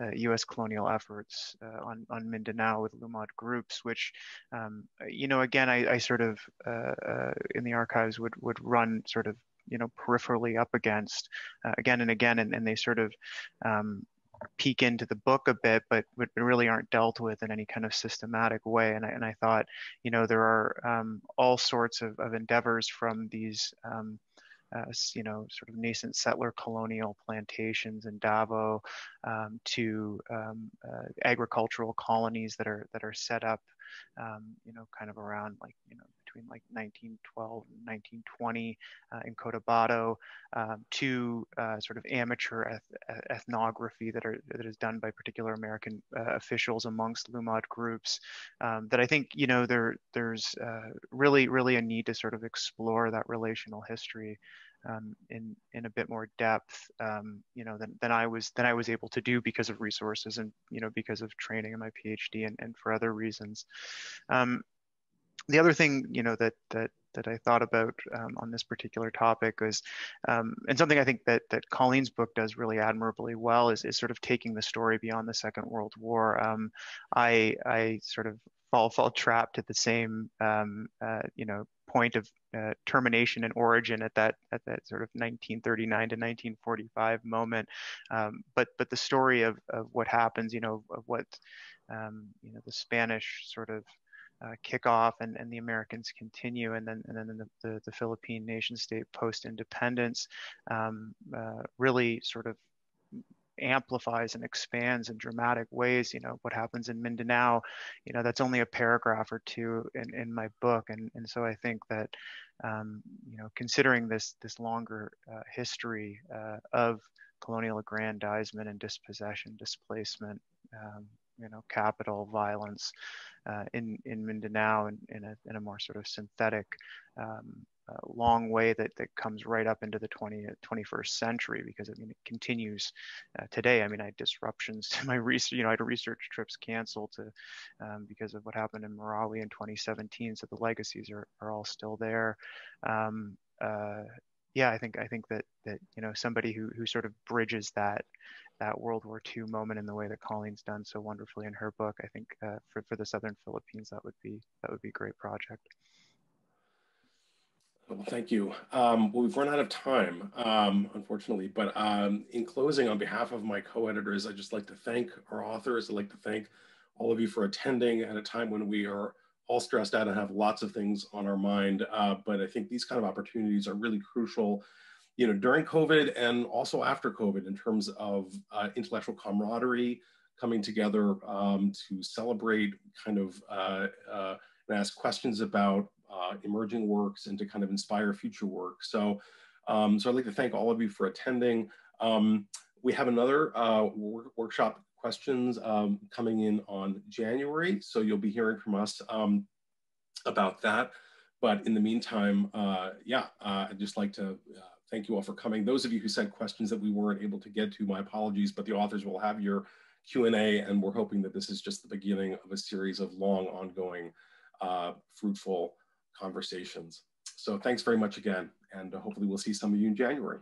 uh, U.S. colonial efforts uh, on on Mindanao with Lumad groups, which, um, you know, again, I, I sort of uh, uh, in the archives would would run sort of you know peripherally up against again and again and, and they sort of um, peek into the book a bit but, but really aren't dealt with in any kind of systematic way and I, and I thought you know there are um, all sorts of, of endeavors from these um, uh, you know, sort of nascent settler colonial plantations in Davao um, to um, uh, agricultural colonies that are that are set up, um, you know, kind of around like you know between like 1912 and 1920 uh, in Cotabato um, to uh, sort of amateur eth- ethnography that are that is done by particular American uh, officials amongst Lumad groups um, that I think you know there there's uh, really really a need to sort of explore that relational history um, in in a bit more depth, um, you know, than, than I was than I was able to do because of resources and you know because of training in my PhD and, and for other reasons. Um, the other thing you know that that that I thought about um, on this particular topic is, um, and something I think that that Colleen's book does really admirably well is, is sort of taking the story beyond the Second World War. Um, I I sort of fall fall trapped at the same um, uh, you know point of uh, termination and origin at that at that sort of 1939 to 1945 moment. Um, but but the story of of what happens, you know, of what um, you know the Spanish sort of uh, kick off and, and the Americans continue, and then and then the, the, the Philippine nation state post independence um, uh, really sort of amplifies and expands in dramatic ways. You know what happens in Mindanao, you know that's only a paragraph or two in, in my book, and and so I think that um, you know considering this this longer uh, history uh, of colonial aggrandizement and dispossession, displacement, um, you know, capital violence uh, in in Mindanao in, in, a, in a more sort of synthetic um, uh, long way that, that comes right up into the 20, 21st century because I mean it continues uh, today. I mean I had disruptions *laughs* to my research, you know, I had research trips canceled to um, because of what happened in Marawi in 2017. So the legacies are, are all still there. Um, uh, yeah, I think I think that that you know somebody who who sort of bridges that that World War II moment in the way that Colleen's done so wonderfully in her book. I think uh, for for the Southern Philippines, that would be that would be a great project. Well, thank you. Um, well, we've run out of time, um, unfortunately, but um, in closing, on behalf of my co-editors, I'd just like to thank our authors. I'd like to thank all of you for attending at a time when we are all stressed out and have lots of things on our mind. Uh, but I think these kind of opportunities are really crucial, you know, during COVID and also after COVID in terms of uh, intellectual camaraderie, coming together um, to celebrate kind of uh, uh and ask questions about uh, emerging works and to kind of inspire future work. So, um, so I'd like to thank all of you for attending. Um, we have another uh, workshop questions um, coming in on January, so you'll be hearing from us um, about that. But in the meantime, uh, yeah, I'd just like to thank you all for coming. Those of you who sent questions that we weren't able to get to, my apologies, but the authors will have your Q&A and we're hoping that this is just the beginning of a series of long ongoing uh, fruitful conversations. So thanks very much again, and hopefully we'll see some of you in January.